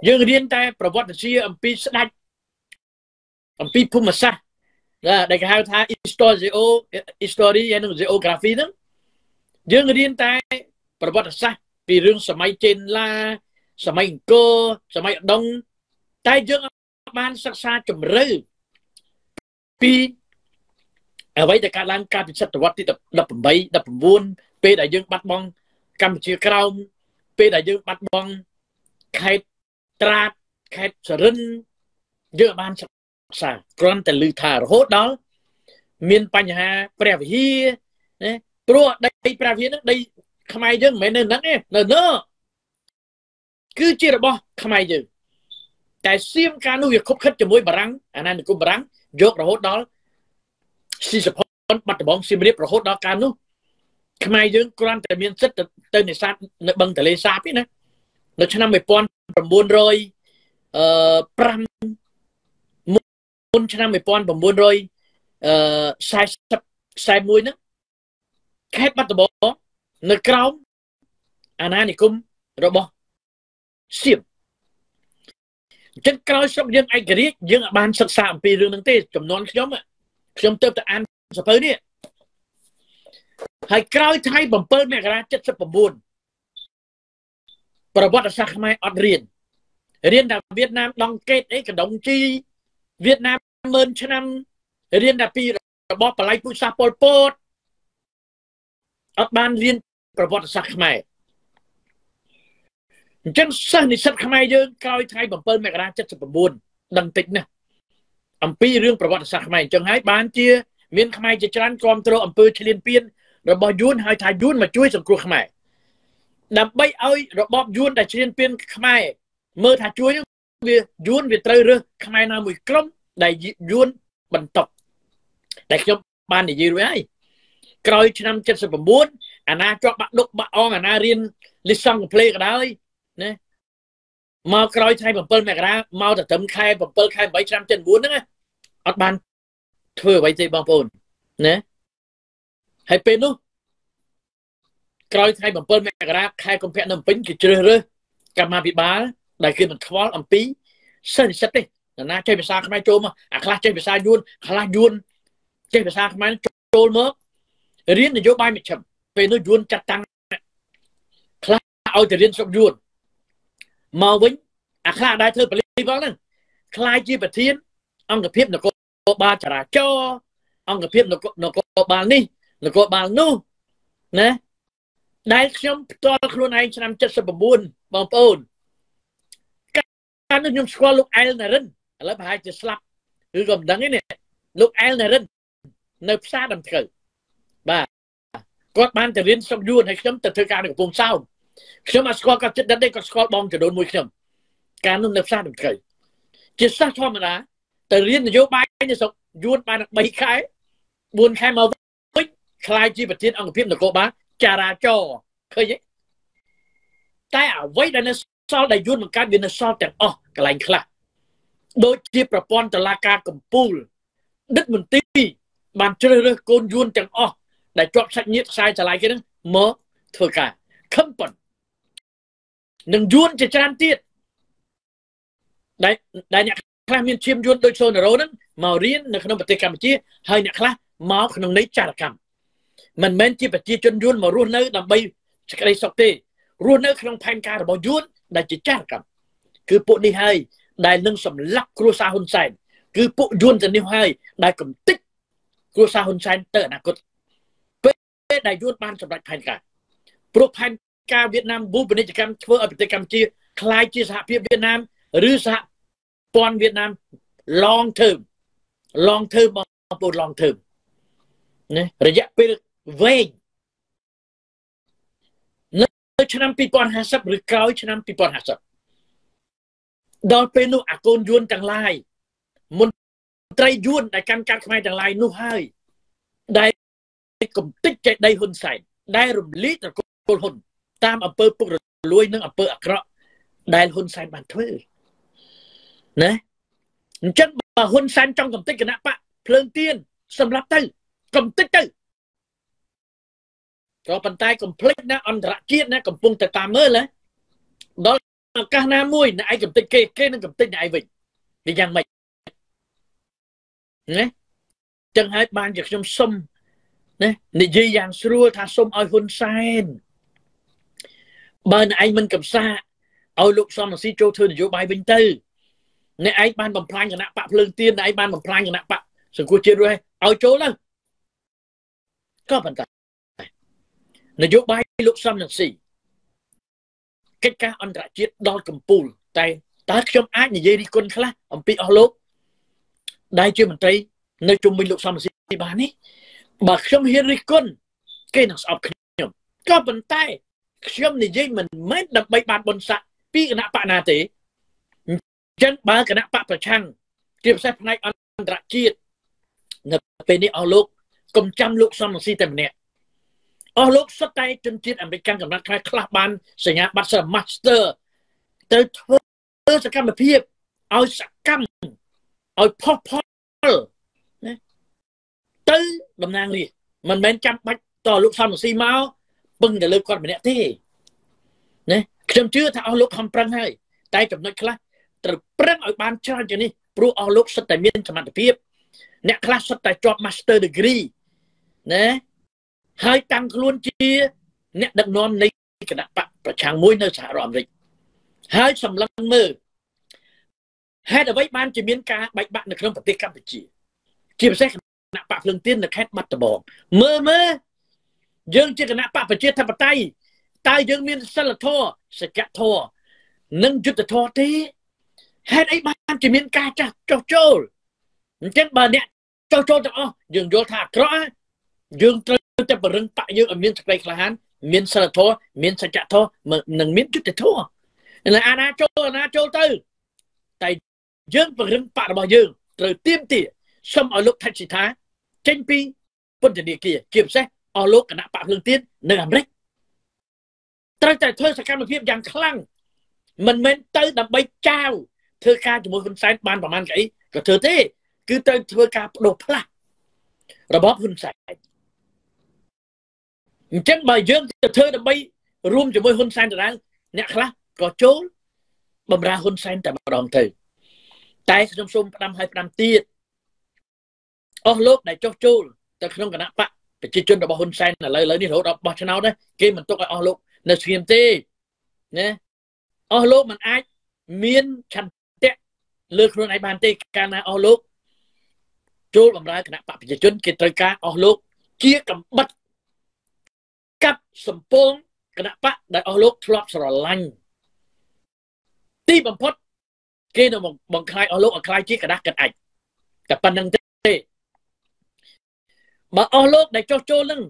យើងរៀនតែ ប្រវត្តិសាស្ត្រអំពីស្ដេចអំពីភូមិសាស្ត្រដែលគេហៅថា historio history និង geography ហ្នឹងយើងរៀនតែ ប្រវត្តិសាស្ត្រពីរឿងសម័យចេនឡាសម័យអង្គរសម័យឧដុង្គ តែយើងបានសិក្សាជំរឿពីអ្វីដែលកើតឡើងកាលពីសតវត្សទី18 19ពេលដែលយើងបាត់បង់កម្ពុជាក្រោមពេលដែលយើងបាត់បង់ខេត្តត្រាតខេត្តសរិនយើងបានសិក្សាគ្រាន់តែឮថារហូតដល់មានបញ្ហាព្រះវិហារណាព្រោះដីព្រះវិហារហ្នឹងដីខ្មែរយើងមិនមែននៅហ្នឹងទេនៅនោះគឺជារបស់ខ្មែរយើង តែសៀមកាលនោះវាខុបខិតជាមួយបារាំងអាណានិគមបារាំងយករហូតដល់ស៊ីសផុនបាត់ដំបងសៀមរាបរហូតដល់កាលនោះខ្មែរយើងគ្រាន់តែមានសិទ្ធិទៅនេសាទនៅបឹងទលេសាបទេណានៅឆ្នាំ1900អឺ5មុនឆ្នាំ1900អឺ40 41ហ្នឹងខេត្តបាត់ដំបងនៅក្រោមអាណានិគមរបស់សៀម អញ្ចឹងក្រោយស្រុកយើងឯករាជ្យយើងអាចបានសិក្សាអំពីរឿងហ្នឹងទេចំនួនខ្ញុំខ្ញុំទៅតែអានសភៅនេះហើយក្រោយថ្ងៃ7មករា79ប្រវត្តិសាស្ត្រខ្មែរអត់រៀនរៀនតែវៀតណាមដងកេតអីកដុងជីវៀតណាមម៉ឺនឆ្នាំរៀនតែពីរបបបល័យពុជសាសប៉ុលពតអត់បានរៀនប្រវត្តិសាស្ត្រខ្មែរ អញ្ចឹងសិស្សនិស្សិតខ្មែរយើងក្រោយថ្ងៃ7មករា79ដឹងតិចណាស់អំពីរឿងប្រវត្តិសាស្ត្រខ្មែរអញ្ចឹងហើយបានជា មានខ្មែរជាច្រើនគ្រប់គ្រងអំពើឈ្លានពានរបស់យួនហើយថាយួនមកជួយសង្គ្រោះខ្មែរដើម្បីឲ្យរបបយួនដែលឈ្លានពានខ្មែរមើលថាជួយវាយួនវាត្រូវរើសខ្មែរណាមួយក្រុមដែលយួនបន្តុកតែខ្ញុំបាននិយាយរួចហើយក្រោយឆ្នាំ79អាណាជាប់បាក់ដុកបាក់អងអាណារៀនលិសង់កំភ្លេក៏ដោយ ណាមកក្រោយថ្ងៃ7មករាមកទៅត្រឹមខែ7ខែ8ឆ្នាំ79ហ្នឹងអត់បានធ្វើអ្វីទេបងប្អូនណាហើយពេលនោះក្រោយថ្ងៃ7មករាខែកុម្ភៈនៅពេញគេជ្រើសរើសកម្មាភិបាលដែលគេមិនខ្វល់អំពីសិស្សនិស្សិតទេណាចេះភាសាខ្មែរចូលមកអាខ្លះចេះភាសាយួនខ្លះយួនចេះភាសាខ្មែរចូលមករៀននយោបាយមជ្ឈិមពេលនោះយួនចាត់តាំងខ្លះឲ្យទៅរៀនស្រុកយួន មកវិញអាខ្លះដែរធ្វើបលីផងហ្នឹងខ្លាយជាប្រធាន អង្គភាពនគរបាលចរាចរណ៍អង្គភាពនគរបាលនេះនគរបាលនោះណាដែលខ្ញុំផ្ទាល់ខ្លួនឯងឆ្នាំ79បងប្អូនកាលនោះខ្ញុំស្គាល់លោកអែលណារិនឥឡូវប្រហែលជាស្លាប់ឬក៏មិនដឹងទេនេះលោកអែលណារិននៅផ្សារដំត្រូវបាទគាត់បានទៅរៀនស្រុកយួនហើយខ្ញុំទៅធ្វើការនៅកំពង់សោម ខ្ញុំអត់ស្គាល់គាត់ចិត្តដិតទេគាត់ស្គាល់បងចដូនមួយខ្ញុំកាលនោះនៅផ្សារដំត្រូវជាសិស្សធម្មតាទៅរៀននយោបាយនៅស្រុកយួនបាន3ខែ4ខែមកវិញខ្លាយជាប្រធានអង្គភាពនគរបាលចរាចរណ៍ឃើញទេតែអ្វីដែលនៅសល់ដែលយួនបង្កើតវានៅសល់ទាំងអស់កន្លែងខ្លះដូចជាប្រព័ន្ធតឡាការកម្ពុជាដឹកមន្ទីរបានជ្រើសរើសកូនយួនទាំងអស់ដែលជាប់សាច់ញាតិខ្សែចល័យគេនឹងមកធ្វើការខំប៉ុន នឹងយួនជាច្រើនទៀតដែលដែលអ្នកខ្លះមានឈាមយួនដូចសូណារ៉ូហ្នឹងមករៀននៅក្នុងប្រទេសកម្ពុជាហើយអ្នកខ្លះមកក្នុងន័យចារកម្មមិនមែនជាប្រជាជនយួនមករស់នៅដើម្បីសេចក្តីសុខទេរស់នៅក្នុងផែនការរបស់យួនដែលជាចារកម្មគឺពួកនេះហើយដែលនឹងសម្លាប់គ្រួសារហ៊ុនសែនគឺពួកយួនទៅនេះហើយដែលកំទេចគ្រួសារហ៊ុនសែនទៅអនាគតពេលដែលយួនបានសម្រេចផែនការព្រោះផែន ការវៀតណាមវូពាណិជ្ជកម្មធ្វើឲ្យប្រទេសកម្ពុជាคล้ายជាសហភាពវៀតណាមឬសហព័ន្ធវៀតណាម long term long term បងប្អូន long term ណារយៈពេលវែងនៅឆ្នាំ2050ឬក្រោយឆ្នាំ2050ដល់ពេលនោះអាកូនយួនទាំងឡាយមន្ត្រីយួនដែលកាន់កាត់ខ្មែរទាំងឡាយនោះហើយដែលកំតិចចេះដីហ៊ុនសែនដែលរំលាយត្រកូលហ៊ុន តាមអំពើពុករលួយនិងអំពើអាក្រក់ដែលហ៊ុនសែនបានធ្វើណាអញ្ចឹងបើហ៊ុនសែនចង់កំតិចគណៈបកភ្លើងទៀនសម្រាប់ទៅកំតិចទៅក៏ប៉ុន្តែកំភ្លេចណាអន្តរជាតិណាកំពុងតែតាមមើលណាដល់ឱកាសណាមួយអ្នកឯងកំតិចគេគេនឹងកំតិចអ្នកឯងវិញវាយ៉ាងម៉េចណាចឹងហើយបានជាខ្ញុំសុំណានិយាយយ៉ាងស្រួលថាសុំឲ្យហ៊ុនសែន បើអ្នកឯងមិនកំសាឲ្យលោកសំរងស៊ីចូលធ្វើនយោបាយវិញទៅអ្នកឯងបានបំផ្លាញគណៈបកភ្លើងទៀនអ្នកឯងបានបំផ្លាញគណៈបកសង្គមជាតិរួចឲ្យចូលទៅក៏ប៉ុន្តែនយោបាយលោកសំរងស៊ីកិច្ចការអន្តរជាតិដល់កម្ពុជាតែតើខ្ញុំអាចនិយាយរិះគន់ខ្លះអំពីអស់លោកដែលជាមន្ត្រីនៅជុំវិញលោកសំរងស៊ីបាននេះបើខ្ញុំហ៊ានរិះគន់គេនឹងស្អប់ខ្ញុំក៏ប៉ុន្តែ ខ្ញុំនិយាយមិនមែនដើម្បីបានបុណ្យស័ក្តិពីគណៈបកណាទេអញ្ចឹងបើគណៈបកប្រឆាំងជាពិសេសផ្នែកអន្តរជាតិនៅពេលនេះអស់លោកកុំចាំលោកសំរងស៊ីតែម្នាក់អស់លោកសុទ្ធតែជនជាតិអាមេរិកកំណត់ខ្លះខ្លះបានសញ្ញាបត្រសិល្បៈ Master ទៅធ្វើសកម្មភាពឲ្យសកម្មឲ្យផុសផុលណាទៅតំណាងរាជមិនមែនចាំបាច់តលោកសំរងស៊ីមក ពឹងទៅលើគាត់ម្នាក់ទេណាខ្ញុំជឿថាអស់លោកខំប្រឹងហើយតែចំណុចខ្លះត្រូវប្រឹងឲ្យបានច្រើនជាងនេះព្រោះអស់លោកសិតតែមានសមត្ថភាពអ្នកខ្លះសិតតែជាប់ Master Degree ណាហើយតាំងខ្លួនជា អ្នកដឹកនាំនៃគណៈបកប្រឆាំងមួយនៅសហរដ្ឋអាមេរិកហើយសម្លឹងមើលហេតុអ្វីបានជាមានការបែកបាក់នៅក្នុងប្រទេសកម្ពុជា ជាពិសេសគណៈបកភ្លឹងទៀននៅខេត្តបាត់ដំបងមើលមើល យើងជាគណៈបកប្រជាធិបតេយ្យតើយើងមានសិលធម៌សច្ចធម៌និងយុទ្ធធម៌ទេហេតុអីបានជាមានការចាស់ចុះចូលអញ្ចឹងបើអ្នកចុះចូលទាំងអស់យើងយល់ថាអាក្រក់យើងត្រូវតែបរឹងបកយើងឲ្យមានសេចក្តីក្លាហានមានសិលធម៌មានសច្ចធម៌និងមានយុទ្ធធម៌នៅអាណាចូលអាណាចូលទៅតែយើងបរឹងបករបស់យើងត្រូវទៀមទាសុំឲ្យលោកថច្សិថាចេញពីពន្ធនាគារជាពិសេស អស់លោកគណៈបកភ្លើងទៀននៅអាមេរិកត្រូវតែធ្វើសកម្មភាពយ៉ាងខ្លាំងមិនមែនទៅដើម្បីចាវធ្វើការជាមួយហ៊ុនសែនបានប្រហែលកៅអីក៏ធ្វើទេ គឺទៅធ្វើការបដូរផ្លាស់របបហ៊ុនសែនអញ្ចឹងបើយើងទៅធ្វើដើម្បីរួមជាមួយហ៊ុនសែនដដែលអ្នកខ្លះក៏ចូលបំរើហ៊ុនសែនតែម្ដងទៅតែខ្ញុំសូមផ្ដាំឲ្យផ្ដាំទៀតអស់លោកដែលចុះចូលទៅក្នុងគណៈបក ប្រជាជនរបស់ហ៊ុនសែនឥឡូវឥឡូវនេះរហូតដល់បោះឆ្នោតគេមិនទុកឲ្យអស់លោកនៅស្ងៀមទេណាអស់លោកមិនអាចមានឆន្ទៈលើខ្លួនឯងបានទេកាលណាអស់លោកចូលបម្រើគណៈបកប្រជាជនគេត្រូវការអស់លោកជាកំបិតកាប់សម្ពងគណៈបកដែលអស់លោកធ្លាប់ស្រឡាញ់ទីបំផុតគេនឹងបង្ខ្លាយអស់លោកឲ្យខ្លាយជាกระดาษកាត់អាចតែប៉ុណ្្នឹងទេ បើអស់លោកដែលចោះចូលនឹង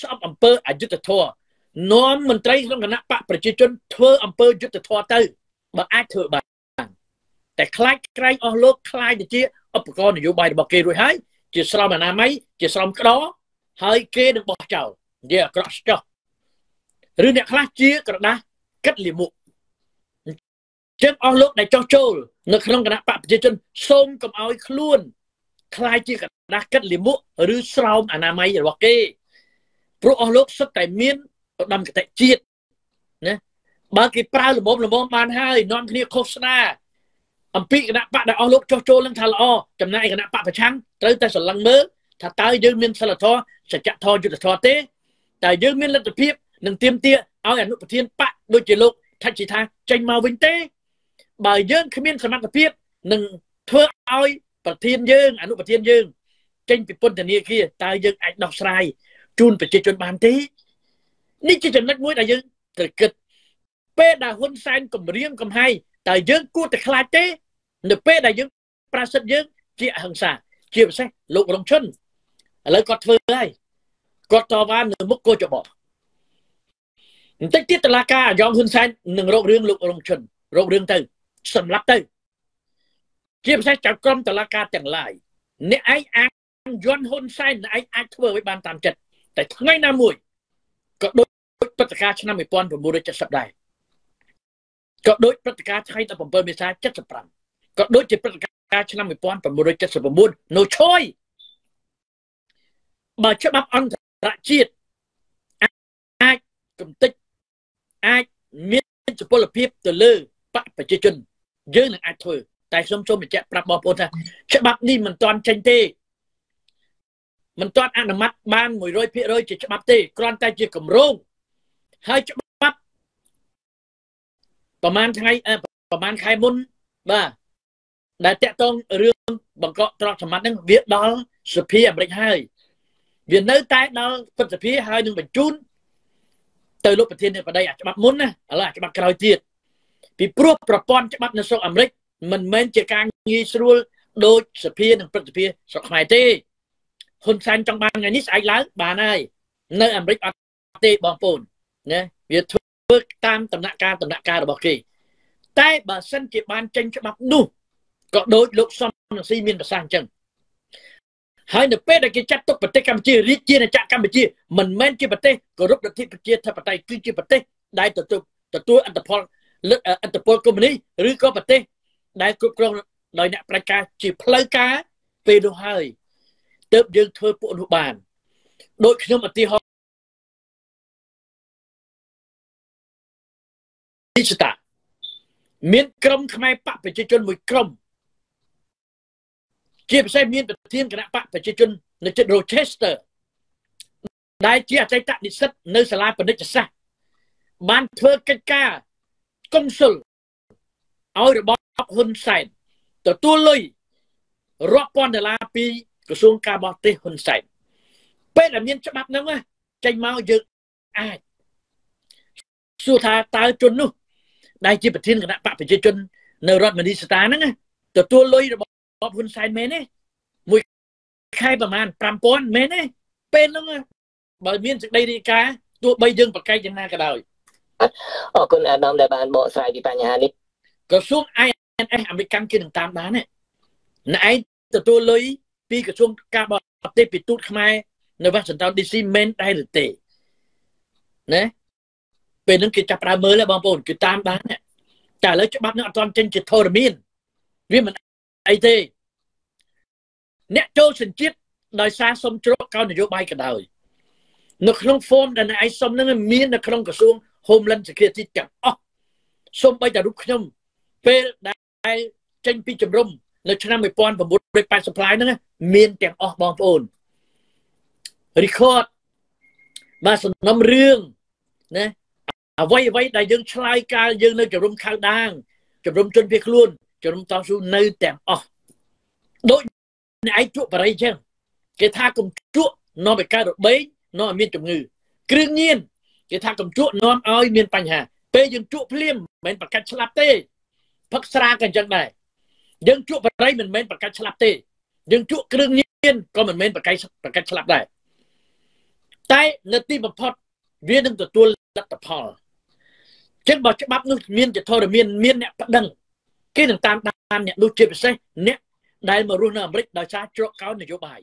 ស្អប់អំពើអយុត្តិធម៌នាំមន្ត្រីក្នុងគណៈបកប្រជាជនធ្វើអំពើយុត្តិធម៌ទៅបើអាចធ្វើបានតែខ្លាចក្រែងអស់លោកខ្លាចទៅជាឧបករណ៍នយោបាយរបស់គេរួចហើយជាស្រោមអនាម័យជាស្រោមក្តោហើយគេនឹងបោះចោលនិយាយអាក្រក់ចោះឬអ្នកខ្លះជាក្រដាស់គិតលាមកចឹងអស់លោកដែលចោះចូលនៅក្នុងគណៈបកប្រជាជនសូមកុំឲ្យខ្លួន ខ្លាយជាក្រដាស់គិតលាមកឬស្រោមអនាម័យរបស់គេព្រោះអស់លោកសុទ្ធតែមានឧត្តមកតេជាតិណាបើគេប្រើលំលំបានហើយនាំគ្នាឃោសនាអំពីគណៈបកដែលអស់លោកចោះចូលនឹងថាល្អចំណែកគណៈបកប្រឆាំងត្រូវតែស្រឡឹងមើលថាតើយើងមានសិលធម៌សច្ចធម៌យុទ្ធធម៌ទេតែយើងមានលទ្ធភាពនឹងទៀមទាឲ្យអនុប្រធានបកដូចជាលោកថាច់ជីថាចេញមកវិញទេ បើយើងគ្មានសមត្ថភាពនឹងធ្វើឲ្យ ប្រធានយើងអនុប្រធានយើងចេញពីពន្ធនាគារតើយើងអាចដោះស្រាយជូនប្រជាជនបានទេនេះជាចំណុចមួយដែលយើងត្រូវគិតពេលដែលហ៊ុនសែនគម្រាមកំហែងតើយើងគួរតែខ្លាចទេ នៅពេលដែលយើងប្រសិទ្ធយើងជាអហិង្សាជាពិសេសលោករងឈុនឥឡូវគាត់ធ្វើហើយគាត់តវ៉ានៅមុខកោចបោបន្តិចទៀតតឡាការអាយ៉ងហ៊ុនសែននឹងរករឿងលោករងឈុនរករឿងទៅសម្លាប់ទៅ ជាពិសេសចៅក្រមតឡាការទាំងឡាយអ្នកឯងអាចយន់ហ៊ុនសែនអ្នកឯងអាចធ្វើឲ្យបានតាមចិត្តតែថ្ងៃណាមួយក៏ដូចព្រឹត្តិការណ៍ឆ្នាំ1970ដែរក៏ដូចព្រឹត្តិការណ៍ថ្ងៃ17មេសា75ក៏ដូចជាព្រឹត្តិការណ៍ឆ្នាំ1979 no choice បើច្បាប់អន្តរជាតិអាចកំតិចអាចមានសុពលភាពទៅលើបកប្រជាជនយើងនឹងអាចធ្វើ តែខ្ញុំសូមបញ្ជាក់ប្រាប់បងប្អូនថាច្បាប់នេះមិនទាន់ចេញទេមិនទាន់អនុម័តបាន100%ជាច្បាប់ទេគ្រាន់តែជាគម្រោងហើយច្បាប់ប្រហែលថ្ងៃប្រហែលខែមុនបាទដែលតាក់ទងរឿងបង្កក់ត្រកសម្បត្តិហ្នឹងវាដល់សភាអាមេរិកហើយវានៅតែដល់ព្រឹទ្ធសភាហើយនឹងបញ្ជូនទៅលោកប្រធាននៃបដីអាច្បាប់មុនណាឥឡូវអាច្បាប់ក្រោយទៀតពីព្រោះប្រព័ន្ធច្បាប់នៅស្រុកអាមេរិក មិនមែនជាការងាយស្រួលដូចសភានិងព្រឹទ្ធសភាស្រុកខ្មែរទេហ៊ុនសែនចង់បានថ្ងៃនេះស្អែកឡើងបានហើយនៅអាមេរិកអត់ទេបងប្អូនណាវាធ្វើតាមដំណាក់កាលដំណាក់កាលរបស់គេតែបើសិនជាបានចេញច្បាប់នោះក៏ដូចលោកសំនឹងស៊ីមានប្រសាសន៍អញ្ចឹងហើយនៅពេលដែលគេចាត់ទុកប្រទេសកម្ពុជារាជាណាចក្រកម្ពុជាមិនមែនជាប្រទេសគោរពលទ្ធិប្រជាធិបតេយ្យគឺជាប្រទេសដែលទទួលទទួលអន្តពលអន្តពលកុម្មុយនីឬក៏ប្រទេស ដែលគ្រប់គ្រងដោយអ្នកប្រជាការជាផ្លូវការពេលនោះហើយទើបយើងធ្វើពួកនោះបានដូចខ្ញុំឧទាហរណ៍នេះស្តាមានក្រុមខ្មែរបកប្រជាជនមួយក្រុមជាពិសេសមានប្រធានគណៈបកប្រជាជននៅជិត Rochester ដែលជាអតីតនិស្សិតនៅសាលាពាណិជ្ជសាស្ត្របានធ្វើកិច្ចការកុងស៊ុលឲ្យរបប ហ៊ុនសែនទទួលលុយរាប់ពាន់ដុល្លារពីក្រសួងការបរទេសហ៊ុនសែនពេលដែលមានច្បាប់ហ្នឹងចេញមកយើងអាចសួរថាតើជននោះដែលជាប្រធានគណៈបកប្រជាជន នៅរដ្ឋមនីស្តាហ្នឹងទទួលលុយរបស់ហ៊ុនសែនមែនទេមួយខែប្រហែល5000មែនទេពេលហ្នឹងបើមានសេចក្តីរាយការណ៍ទោះបីយើងប្រកែកយ៉ាងណាក៏ដោយអរគុណអាដាមដែលបានបកស្រាយពីបញ្ហានេះក្រសួង INS អាមេរិកគេនឹងតាមបានណាណែឯងទទួលលុយពីក្រសួងការបរទេសពីទូតខ្មែរនៅ Washington DC មែនដែរឬទេណាពេលហ្នឹងគេចាប់ប្រើមើលបងប្អូនគឺតាមបានតែឥឡូវច្បាប់នឹងអត់ទាន់ចេញជាធរមានវាមិនអីទេអ្នកចូលសញ្ជាតិដោយសារសុំជ្រកកោនយោបាយក៏ដោយនៅក្នុង form ដែលឯងសុំនឹងមាននៅក្នុងក្រសួង Homeland Security ទាំងអស់សុំបីតែរូបខ្ញុំពេលដែល ចេញពីជំរំនៅឆ្នាំ1980ហ្នឹងមានទាំងអស់បងប្អូន record បាទសំណុំរឿងណាអ្វីអ្វីដែលយើងឆ្លើយកាលយើងនៅជំរំខៅដាងជំរំជនភៀសខ្លួនជំរំតស៊ូនៅទាំងអស់ដូចអ្នកឯងជក់បរិយចឹងគេថាកុំជក់នាំឲ្យកើតរបេងនាំឲ្យមានជំងឺគ្រឿងញៀនគេថាកុំជក់នាំឲ្យមានបញ្ហាពេលយើងជក់ភ្លាមមិនមែនប្រកាច់ឆ្លាប់ទេ ផឹកស្រាក៏អញ្ចឹងដែរយើងជក់បរិយមិនមែនប្រកាច់ឆ្លាប់ទេយើងជក់គ្រឿងញៀនក៏មិនមែនប្រកាច់ប្រកាច់ឆ្លាប់ដែរតែនៅទីបំផុតវានឹងទទួលលទ្ធផលចឹងបើច្បាប់នោះមានជាធរមានមានអ្នកប្តឹងគេនឹងតាមដានអ្នកនោះជាពិសេសអ្នកដែលមករស់នៅអាមេរិកដោយសារច្រកកោននយោបាយ